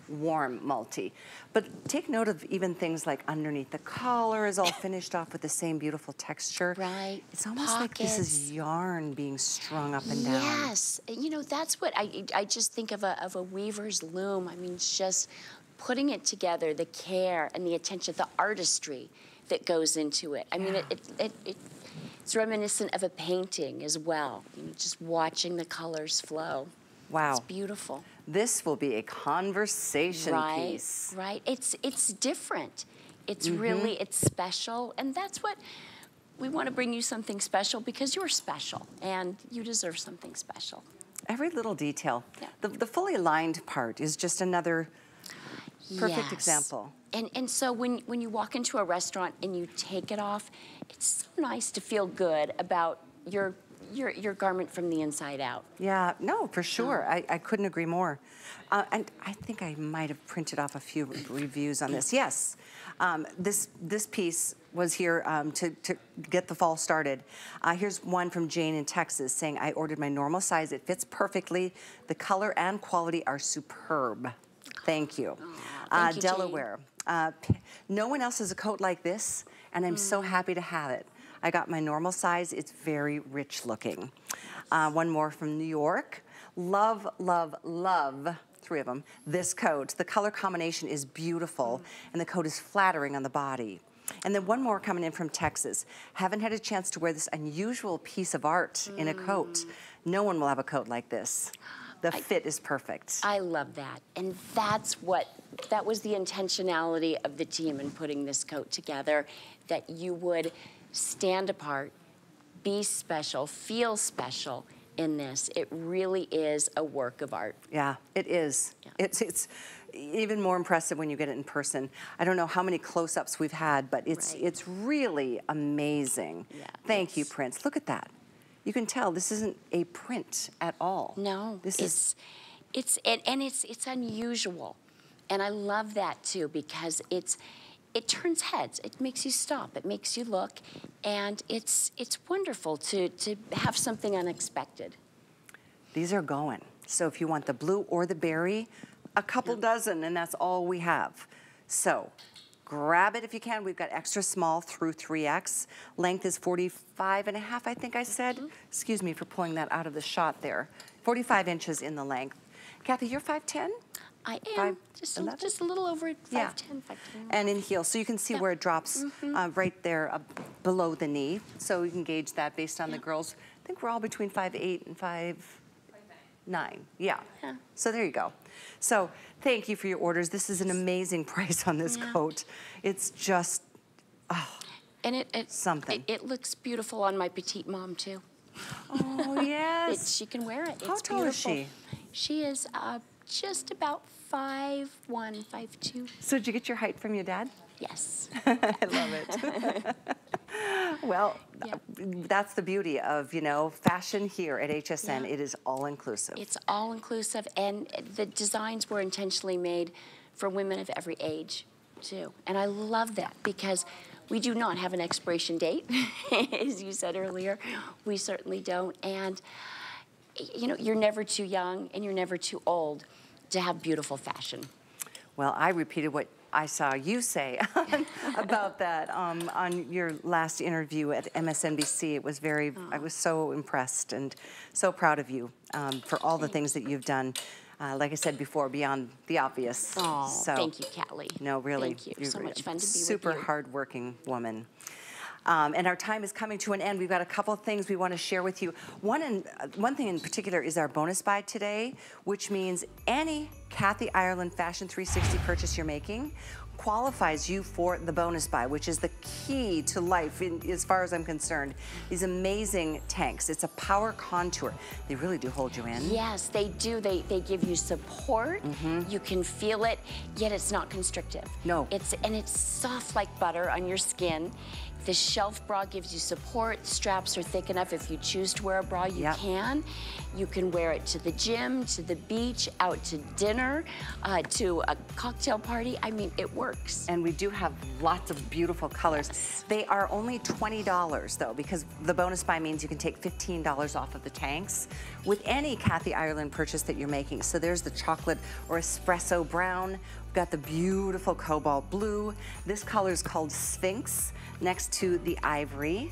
Speaker 2: warm multi. But take note of even things like underneath the collar is all finished off with the same beautiful texture.
Speaker 1: Right.
Speaker 2: It's almost like this is yarn being strung up and down.
Speaker 1: Yes, you know that's what I I just think of a of a weaver's loom. I mean, just putting it together, the care and the attention, the artistry that goes into it. I mean, it, it, it, it it's reminiscent of a painting as well. You know, just watching the colors flow.
Speaker 2: Wow.
Speaker 1: It's beautiful.
Speaker 2: This will be a conversation
Speaker 1: right,
Speaker 2: piece.
Speaker 1: right. It's it's different. It's
Speaker 2: Mm-hmm.
Speaker 1: really it's special, and that's what we want to bring you something special because you're special and you deserve something special.
Speaker 2: Every little detail.
Speaker 1: Yeah.
Speaker 2: The, the fully lined part is just another perfect
Speaker 1: Yes.
Speaker 2: example.
Speaker 1: And and so when when you walk into a restaurant and you take it off, it's so nice to feel good about your your your garment from the inside out.
Speaker 2: Yeah, no, for sure. I, I couldn't agree more. Uh, and I think I might have printed off a few reviews on this. Yes, um, this this piece was here um, to, to get the fall started. Uh, here's one from Jane in Texas saying, I ordered my normal size. It fits perfectly. The color and quality are superb. Thank you. Uh,
Speaker 1: you,
Speaker 2: Delaware. Uh, no one else has a coat like this, and I'm so happy to have it. I got my normal size. It's very rich looking. Uh, one more from New York. Love, love, love, three of them, this coat. The color combination is beautiful, and the coat is flattering on the body. And then one more coming in from Texas. Haven't had a chance to wear this unusual piece of art in a coat. No one will have a coat like this. The fit is perfect.
Speaker 1: I love that. And that's what that was the intentionality of the team in putting this coat together that you would stand apart, be special, feel special in this. It really is a work of art.
Speaker 2: Yeah, it is. It's it's even more impressive when you get it in person. I don't know how many close-ups we've had, but it's
Speaker 1: Right.
Speaker 2: it's really amazing.
Speaker 1: Yeah,
Speaker 2: Thank you, Prince. Look at that. You can tell this isn't a print at all.
Speaker 1: No,
Speaker 2: this
Speaker 1: it's
Speaker 2: is
Speaker 1: it's and, and it's it's unusual, and I love that too because it's it turns heads. It makes you stop. It makes you look, and it's it's wonderful to to have something unexpected.
Speaker 2: these are going. So if you want the blue or the berry, a couple dozen, and that's all we have. So grab it if you can. We've got extra small through 3X. Length is 45 and a half, I think I said.
Speaker 1: Mm-hmm.
Speaker 2: Excuse me for pulling that out of the shot there. 45 inches in the length. Kathy, you're 5'10"?
Speaker 1: I am
Speaker 2: Five,
Speaker 1: just a, just a little over five
Speaker 2: Yeah.
Speaker 1: ten, five ten.
Speaker 2: And in heels, so you can see
Speaker 1: Yeah.
Speaker 2: where it drops uh, right there uh, below the knee. So you can gauge that based on the girls. I think we're all between 5'8 and 5'9. Yeah.
Speaker 1: Yeah.
Speaker 2: So there you go. So thank you for your orders. This is an amazing price on this
Speaker 1: Yeah.
Speaker 2: coat. It's just, oh,
Speaker 1: And it, it
Speaker 2: Something.
Speaker 1: It, it looks beautiful on my petite mom too.
Speaker 2: oh
Speaker 1: It,
Speaker 2: yes.
Speaker 1: she can wear it. It's
Speaker 2: How tall is she?
Speaker 1: She is uh, just about five one, five two.
Speaker 2: so did you get your height from your dad?
Speaker 1: Yes.
Speaker 2: I love it. well,
Speaker 1: Yeah.
Speaker 2: that's the beauty of, you know, fashion here at HSN.
Speaker 1: Yeah.
Speaker 2: It is all inclusive.
Speaker 1: It's all inclusive, and the designs were intentionally made for women of every age, too. And I love that because we do not have an expiration date, as you said earlier. We certainly don't. And, you know, you're never too young and you're never too old to have beautiful fashion.
Speaker 2: Well, I repeated what I saw you say about that um, on your last interview at MSNBC. It was very, I was so impressed and so proud of you um, for all the things that you've done. Uh, like I said before, beyond the obvious.
Speaker 1: Oh,
Speaker 2: So-
Speaker 1: thank you, Callie.
Speaker 2: No, really.
Speaker 1: Thank you.
Speaker 2: You're
Speaker 1: So much fun to be
Speaker 2: Super
Speaker 1: with you.
Speaker 2: hardworking woman. Um, and our time is coming to an end. We've got a couple of things we want to share with you. One, in, uh, one thing in particular is our bonus buy today, which means any Kathy Ireland Fashion 360 purchase you're making qualifies you for the bonus buy, which is the key to life in, as far as I'm concerned. These amazing tanks. It's a power contour. They really do hold you in.
Speaker 1: Yes, they do. They they give you support. You can feel it, yet it's not constrictive.
Speaker 2: No.
Speaker 1: It's and it's soft like butter on your skin. The shelf bra gives you support. Straps are thick enough. If you choose to wear a bra, you
Speaker 2: Yep.
Speaker 1: can. You can wear it to the gym, to the beach, out to dinner, uh, to a cocktail party. I mean, it works.
Speaker 2: And we do have lots of beautiful colors. They are only $20 though, because the bonus buy means you can take $15 off of the tanks with any Kathy Ireland purchase that you're making. So there's the chocolate or espresso brown. We've got the beautiful cobalt blue. This color is called Sphinx next to the ivory.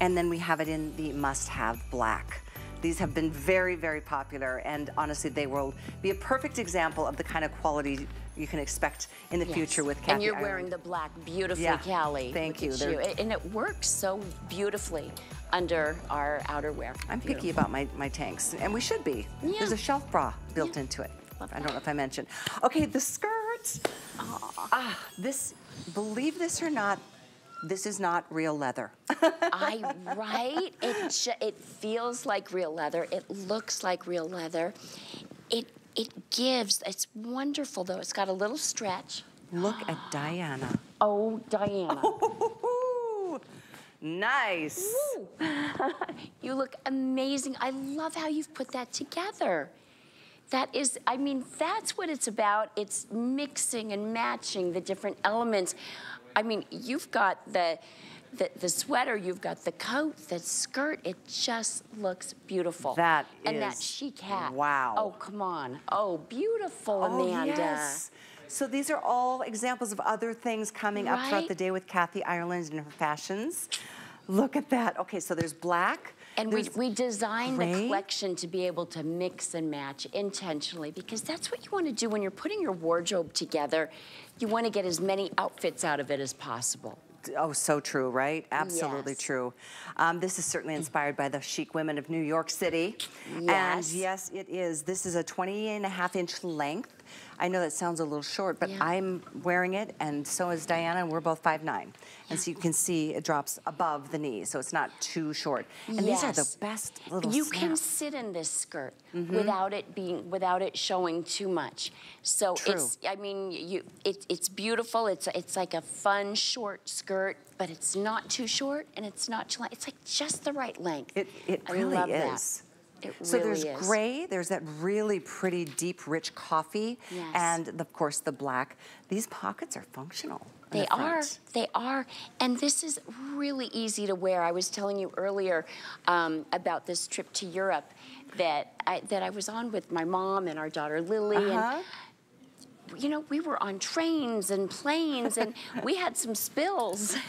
Speaker 2: And then we have it in the must-have black. These have been very, very popular, and honestly, they will be a perfect example of the kind of quality you can expect in the
Speaker 1: Yes.
Speaker 2: future with Kathy
Speaker 1: And you're
Speaker 2: Ireland.
Speaker 1: wearing the black beautifully,
Speaker 2: Yeah,
Speaker 1: Callie.
Speaker 2: thank you.
Speaker 1: A- And it works so beautifully under our outerwear.
Speaker 2: I'm picky about my, my tanks, and we should be.
Speaker 1: Yeah.
Speaker 2: There's a shelf bra built
Speaker 1: Yeah.
Speaker 2: into it.
Speaker 1: Love
Speaker 2: I don't know if I mentioned. Okay, the skirt. Ah, this, believe this or not, this is not real leather.
Speaker 1: I right? It it feels like real leather. It looks like real leather. It it gives. It's wonderful though. It's got a little stretch.
Speaker 2: Look at Diana.
Speaker 1: Oh, Diana.
Speaker 2: Nice.
Speaker 1: You look amazing. I love how you've put that together. That is, I mean, that's what it's about. It's mixing and matching the different elements. I mean, you've got the, the, the sweater, you've got the coat, the skirt. It just looks beautiful.
Speaker 2: That
Speaker 1: and that chic hat.
Speaker 2: wow.
Speaker 1: Oh, come on. Oh, beautiful,
Speaker 2: Oh,
Speaker 1: Amanda.
Speaker 2: yes. So these are all examples of other things coming up throughout the day with Kathy Ireland and her fashions. Look at that. Okay, so there's black.
Speaker 1: And we,
Speaker 2: there's
Speaker 1: we designed the collection to be able to mix and match intentionally because that's what you want to do when you're putting your wardrobe together. You want to get as many outfits out of it as possible.
Speaker 2: Oh, so true, right? Absolutely
Speaker 1: Yes.
Speaker 2: true. Um, this is certainly inspired by the chic women of New York City. And
Speaker 1: Yes.
Speaker 2: yes, it is. This is a 20 and a half inch length. I know that sounds a little short, but
Speaker 1: Yeah.
Speaker 2: I'm wearing it, and so is Diana, and we're both 5'9". And so you can see it drops above the knee, so it's not too short. And these are the best little
Speaker 1: You can sit in this skirt
Speaker 2: Mm-hmm.
Speaker 1: without it being without it showing too much. So
Speaker 2: True.
Speaker 1: it's I mean you it, it's beautiful. It's it's like a fun short skirt, but it's not too short and it's not too long. It's like just the right length.
Speaker 2: It, it
Speaker 1: I
Speaker 2: really is.
Speaker 1: That. It
Speaker 2: So
Speaker 1: really
Speaker 2: there's
Speaker 1: is.
Speaker 2: gray, there's that really pretty deep, rich coffee,
Speaker 1: Yes.
Speaker 2: and of course the black. These pockets are functional.
Speaker 1: They
Speaker 2: the
Speaker 1: are. They are. And this is really easy to wear. I was telling you earlier um, about this trip to Europe that I, that I was on with my mom and our daughter Lily.
Speaker 2: Uh-huh.
Speaker 1: And, you know, we were on trains and planes and we had some spills.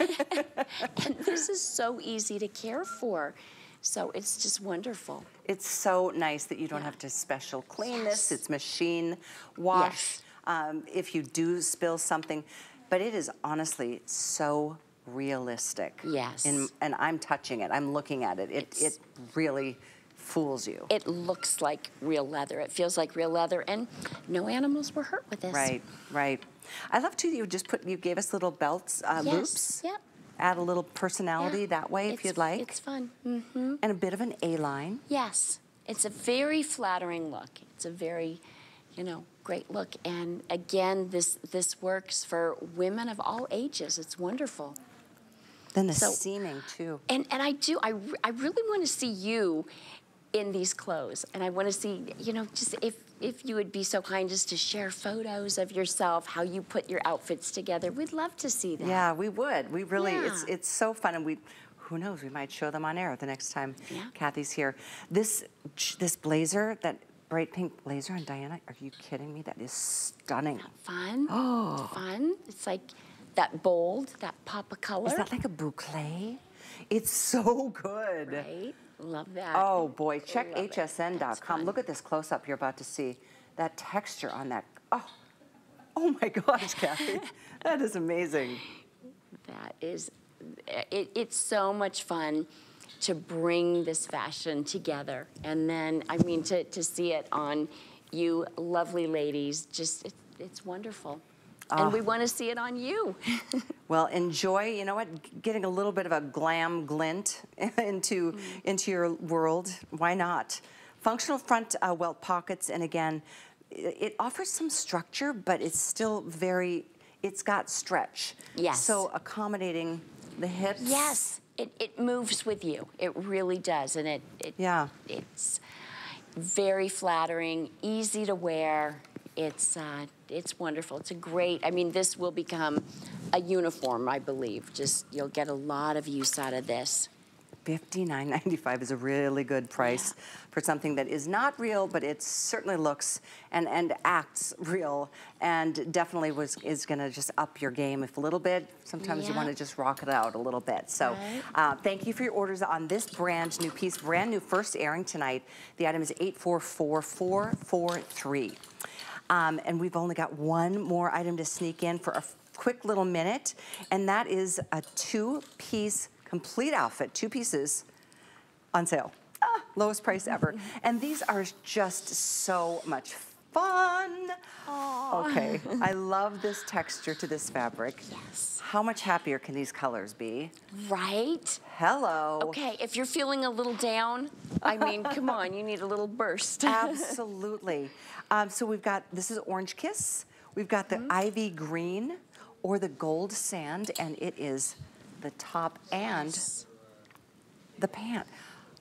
Speaker 1: and this is so easy to care for. So it's just wonderful.
Speaker 2: It's so nice that you don't have to special clean this. It's machine wash
Speaker 1: Yes.
Speaker 2: um, if you do spill something. But it is honestly so realistic.
Speaker 1: Yes.
Speaker 2: In, and I'm touching it. I'm looking at it. It,
Speaker 1: It's-
Speaker 2: it really fools you.
Speaker 1: It looks like real leather. It feels like real leather. And no animals were hurt with this.
Speaker 2: Right, right. I love too that you just put, you gave us little belts, uh,
Speaker 1: Yes,
Speaker 2: loops.
Speaker 1: yep.
Speaker 2: Add a little personality
Speaker 1: Yeah.
Speaker 2: that way if
Speaker 1: It's-
Speaker 2: you'd like.
Speaker 1: It's fun. hmm
Speaker 2: and a bit of an A-line.
Speaker 1: Yes, it's a very flattering look. It's a very, you know, great look. And again, this this works for women of all ages. It's wonderful.
Speaker 2: Then the
Speaker 1: So-
Speaker 2: seaming too.
Speaker 1: And and I do I, I really want to see you in these clothes. And I want to see, you know, just if if you would be so kind as to share photos of yourself, how you put your outfits together. We'd love to see that.
Speaker 2: Yeah, we would. We really, it's
Speaker 1: Yeah.
Speaker 2: it's so fun, and we, who knows, we might show them on air the next time
Speaker 1: Yeah.
Speaker 2: Kathy's here. This this blazer, that bright pink blazer, and Diana, are you kidding me? That is stunning.
Speaker 1: Fun.
Speaker 2: Oh.
Speaker 1: Fun. It's like that bold, that pop of color.
Speaker 2: Is that like a boucle? It's so good.
Speaker 1: right? Love that.
Speaker 2: Oh boy, check
Speaker 1: Love it. That's
Speaker 2: hsn.com. Look at this close up you're about to see. That texture on that. Oh, oh my gosh, Kathy. that is amazing.
Speaker 1: That is, it, it's so much fun to bring this fashion together. And then, I mean, to, to see it on you lovely ladies, just, it, it's wonderful. And we want to see it on you.
Speaker 2: Well, enjoy. You know what? Getting a little bit of a glam glint into
Speaker 1: Mm.
Speaker 2: into your world. Why not? Functional front uh, welt pockets, and again, it, it offers some structure, but it's still very. It's got stretch.
Speaker 1: Yes.
Speaker 2: So accommodating the hips.
Speaker 1: Yes, it, it moves with you. It really does, and it, it
Speaker 2: Yeah.
Speaker 1: it's very flattering, easy to wear. It's uh, it's wonderful. It's a great. I mean, this will become a uniform, I believe. Just you'll get a lot of use out of this.
Speaker 2: $59.95 is a really good price for something that is not real, but it certainly looks and, and acts real and definitely was is gonna just up your game if a little bit. Sometimes you wanna just rock it out a little bit. So
Speaker 1: Right.
Speaker 2: uh, thank you for your orders on this brand new piece, brand new, first airing tonight. The item is 844443. Um, and we've only got one more item to sneak in for a quick little minute, and that is a two-piece complete outfit, two pieces on sale. Ah, lowest price ever. And these are just so much fun. Okay, I love this texture to this fabric.
Speaker 1: Yes.
Speaker 2: How much happier can these colors be?
Speaker 1: Right?
Speaker 2: Hello.
Speaker 1: Okay, if you're feeling a little down, I mean, come on, you need a little burst.
Speaker 2: Absolutely. Um, so we've got, this is Orange Kiss. We've got the ivy green or the gold sand, and it is the top and the pant.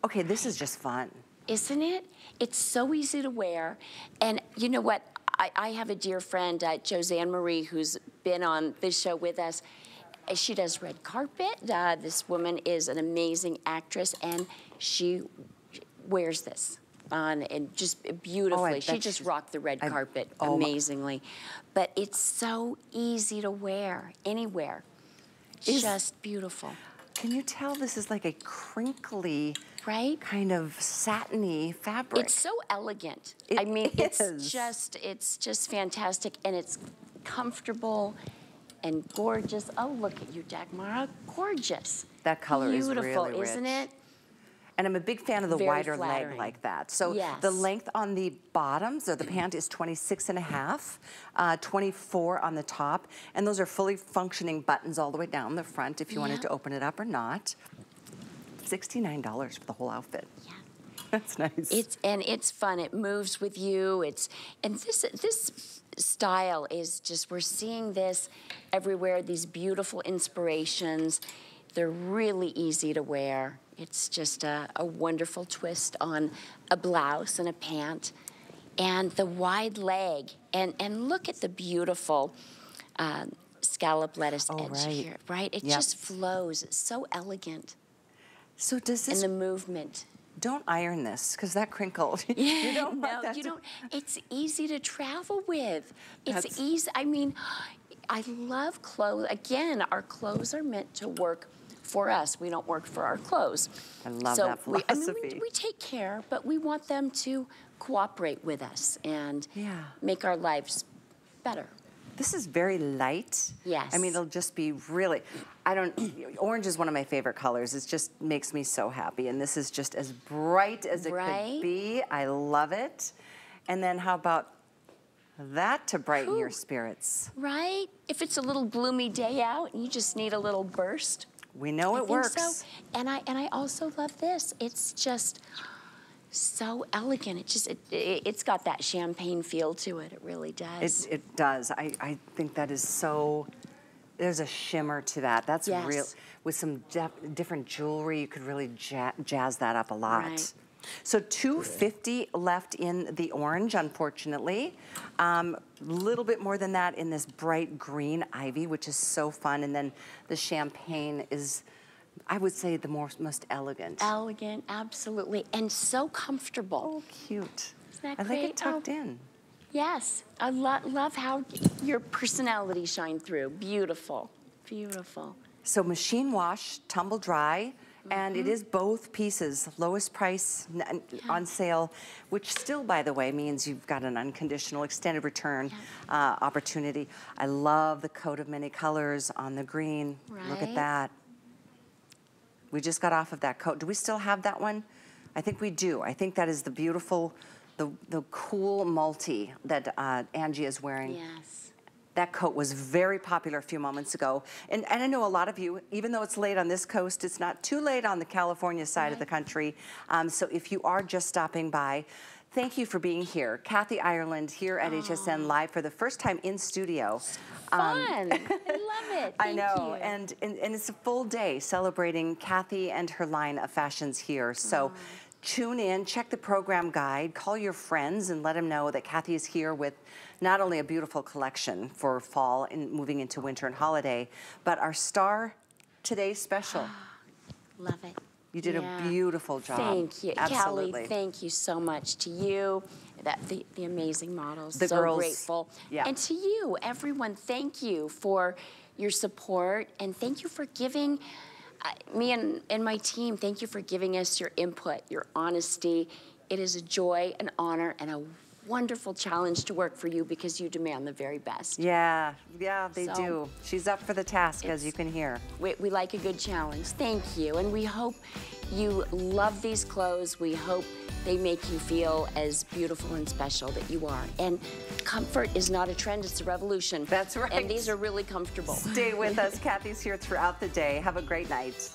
Speaker 2: Okay, this is just fun.
Speaker 1: Isn't it? It's so easy to wear. And you know what? I, I have a dear friend, uh, Josanne Marie, who's been on this show with us. She does red carpet. Uh, this woman is an amazing actress, and she wears this on and just oh, beautifully. she just rocked the red
Speaker 2: I-
Speaker 1: carpet
Speaker 2: oh
Speaker 1: amazingly. But it's so easy to wear anywhere.
Speaker 2: Is-
Speaker 1: just beautiful,
Speaker 2: Can you tell this is like a crinkly,
Speaker 1: right?
Speaker 2: kind of satiny fabric?
Speaker 1: It's so elegant.
Speaker 2: It
Speaker 1: I mean, it's just it's just fantastic, and it's comfortable and gorgeous. Oh, look at you, Dagmara, gorgeous.
Speaker 2: That color is
Speaker 1: beautiful,
Speaker 2: really
Speaker 1: isn't it?
Speaker 2: And I'm a big fan of the
Speaker 1: Very
Speaker 2: wider leg like that. So the length on the bottoms or the pant is 26 and a half, uh, 24 on the top. And those are fully functioning buttons all the way down the front if you wanted to open it up or not. $69 for the whole outfit.
Speaker 1: Yeah.
Speaker 2: That's nice.
Speaker 1: It's and it's fun. It moves with you. It's and this this style is just we're seeing this everywhere. These beautiful inspirations. They're really easy to wear. It's just a, a wonderful twist on a blouse and a pant, and the wide leg. And and look at the beautiful. Uh, scallop lettuce
Speaker 2: Oh,
Speaker 1: edge
Speaker 2: right.
Speaker 1: here, right? It
Speaker 2: Yep.
Speaker 1: just flows. It's so elegant.
Speaker 2: so does
Speaker 1: And
Speaker 2: this,
Speaker 1: the movement.
Speaker 2: don't iron this because that crinkle, you don't want
Speaker 1: no,
Speaker 2: that
Speaker 1: you
Speaker 2: to-
Speaker 1: don't. It's easy to travel with. It's
Speaker 2: That's-
Speaker 1: easy. I mean, I love clothes. Again, our clothes are meant to work for us. We don't work for our clothes.
Speaker 2: I love
Speaker 1: so
Speaker 2: that
Speaker 1: We, I mean, we,
Speaker 2: philosophy.
Speaker 1: we take care, but we want them to cooperate with us and
Speaker 2: Yeah.
Speaker 1: make our lives better.
Speaker 2: This is very light.
Speaker 1: Yes.
Speaker 2: I mean, it'll just be really, I don't, orange is one of my favorite colors. It just makes me so happy. And this is just as bright as it
Speaker 1: Right?
Speaker 2: could be. I love it. And then how about that to brighten your spirits?
Speaker 1: Right? If it's a little gloomy day out and you just need a little burst,
Speaker 2: We know
Speaker 1: I
Speaker 2: it
Speaker 1: think
Speaker 2: works.
Speaker 1: So. And I and I also love this. It's just so elegant. It just it, it, it's got that champagne feel to it. It really does.
Speaker 2: It, it does. I, I think that is so, there's a shimmer to that. That's real. With some different jewelry, you could really ja- jazz that up a lot.
Speaker 1: Right.
Speaker 2: So 250 left in the orange, unfortunately. A um, little bit more than that in this bright green ivy, which is so fun. And then the champagne is, I would say, the more, most elegant.
Speaker 1: elegant, absolutely, and so comfortable.
Speaker 2: oh, cute.
Speaker 1: Isn't that
Speaker 2: I like it tucked
Speaker 1: Oh.
Speaker 2: in.
Speaker 1: Yes, I lo- love how your personality shine through. Beautiful, beautiful.
Speaker 2: So machine wash, tumble dry, and
Speaker 1: Mm-hmm.
Speaker 2: it is both pieces, lowest price n- on sale, which still, by the way, means you've got an unconditional extended return uh, opportunity. I love the coat of many colors on the green. Look at that. We just got off of that coat. Do we still have that one? I think we do. I think that is the beautiful, the, the cool multi that uh, Angie is wearing.
Speaker 1: Yes.
Speaker 2: That coat was very popular a few moments ago. And, and I know a lot of you, even though it's late on this coast, it's not too late on the California side of the country. Um, so if you are just stopping by, thank you for being here. Kathy Ireland here at HSN Live for the first time in studio. Um,
Speaker 1: Fun. I love it.
Speaker 2: I know, and, and and it's a full day celebrating Kathy and her line of fashions here. So tune in, check the program guide, call your friends, and let them know that Kathy is here with not only a beautiful collection for fall and moving into winter and holiday, but our star today special.
Speaker 1: Love it.
Speaker 2: You did a beautiful job.
Speaker 1: Thank you,
Speaker 2: Absolutely.
Speaker 1: Callie. Thank you so much to you, that the, the amazing models.
Speaker 2: The
Speaker 1: so
Speaker 2: girls,
Speaker 1: grateful.
Speaker 2: yeah.
Speaker 1: And to you, everyone. Thank you for your support and thank you for giving uh, me and, and my team. Thank you for giving us your input, your honesty. It is a joy, an honor, and a wonderful challenge to work for you because you demand the very best.
Speaker 2: Yeah, yeah, they
Speaker 1: So,
Speaker 2: do. She's up for the task, as you can hear.
Speaker 1: We, we like a good challenge. Thank you. And we hope you love these clothes. We hope they make you feel as beautiful and special that you are. And comfort is not a trend, it's a revolution.
Speaker 2: That's right.
Speaker 1: And these are really comfortable.
Speaker 2: Stay with us. Kathy's here throughout the day. Have a great night.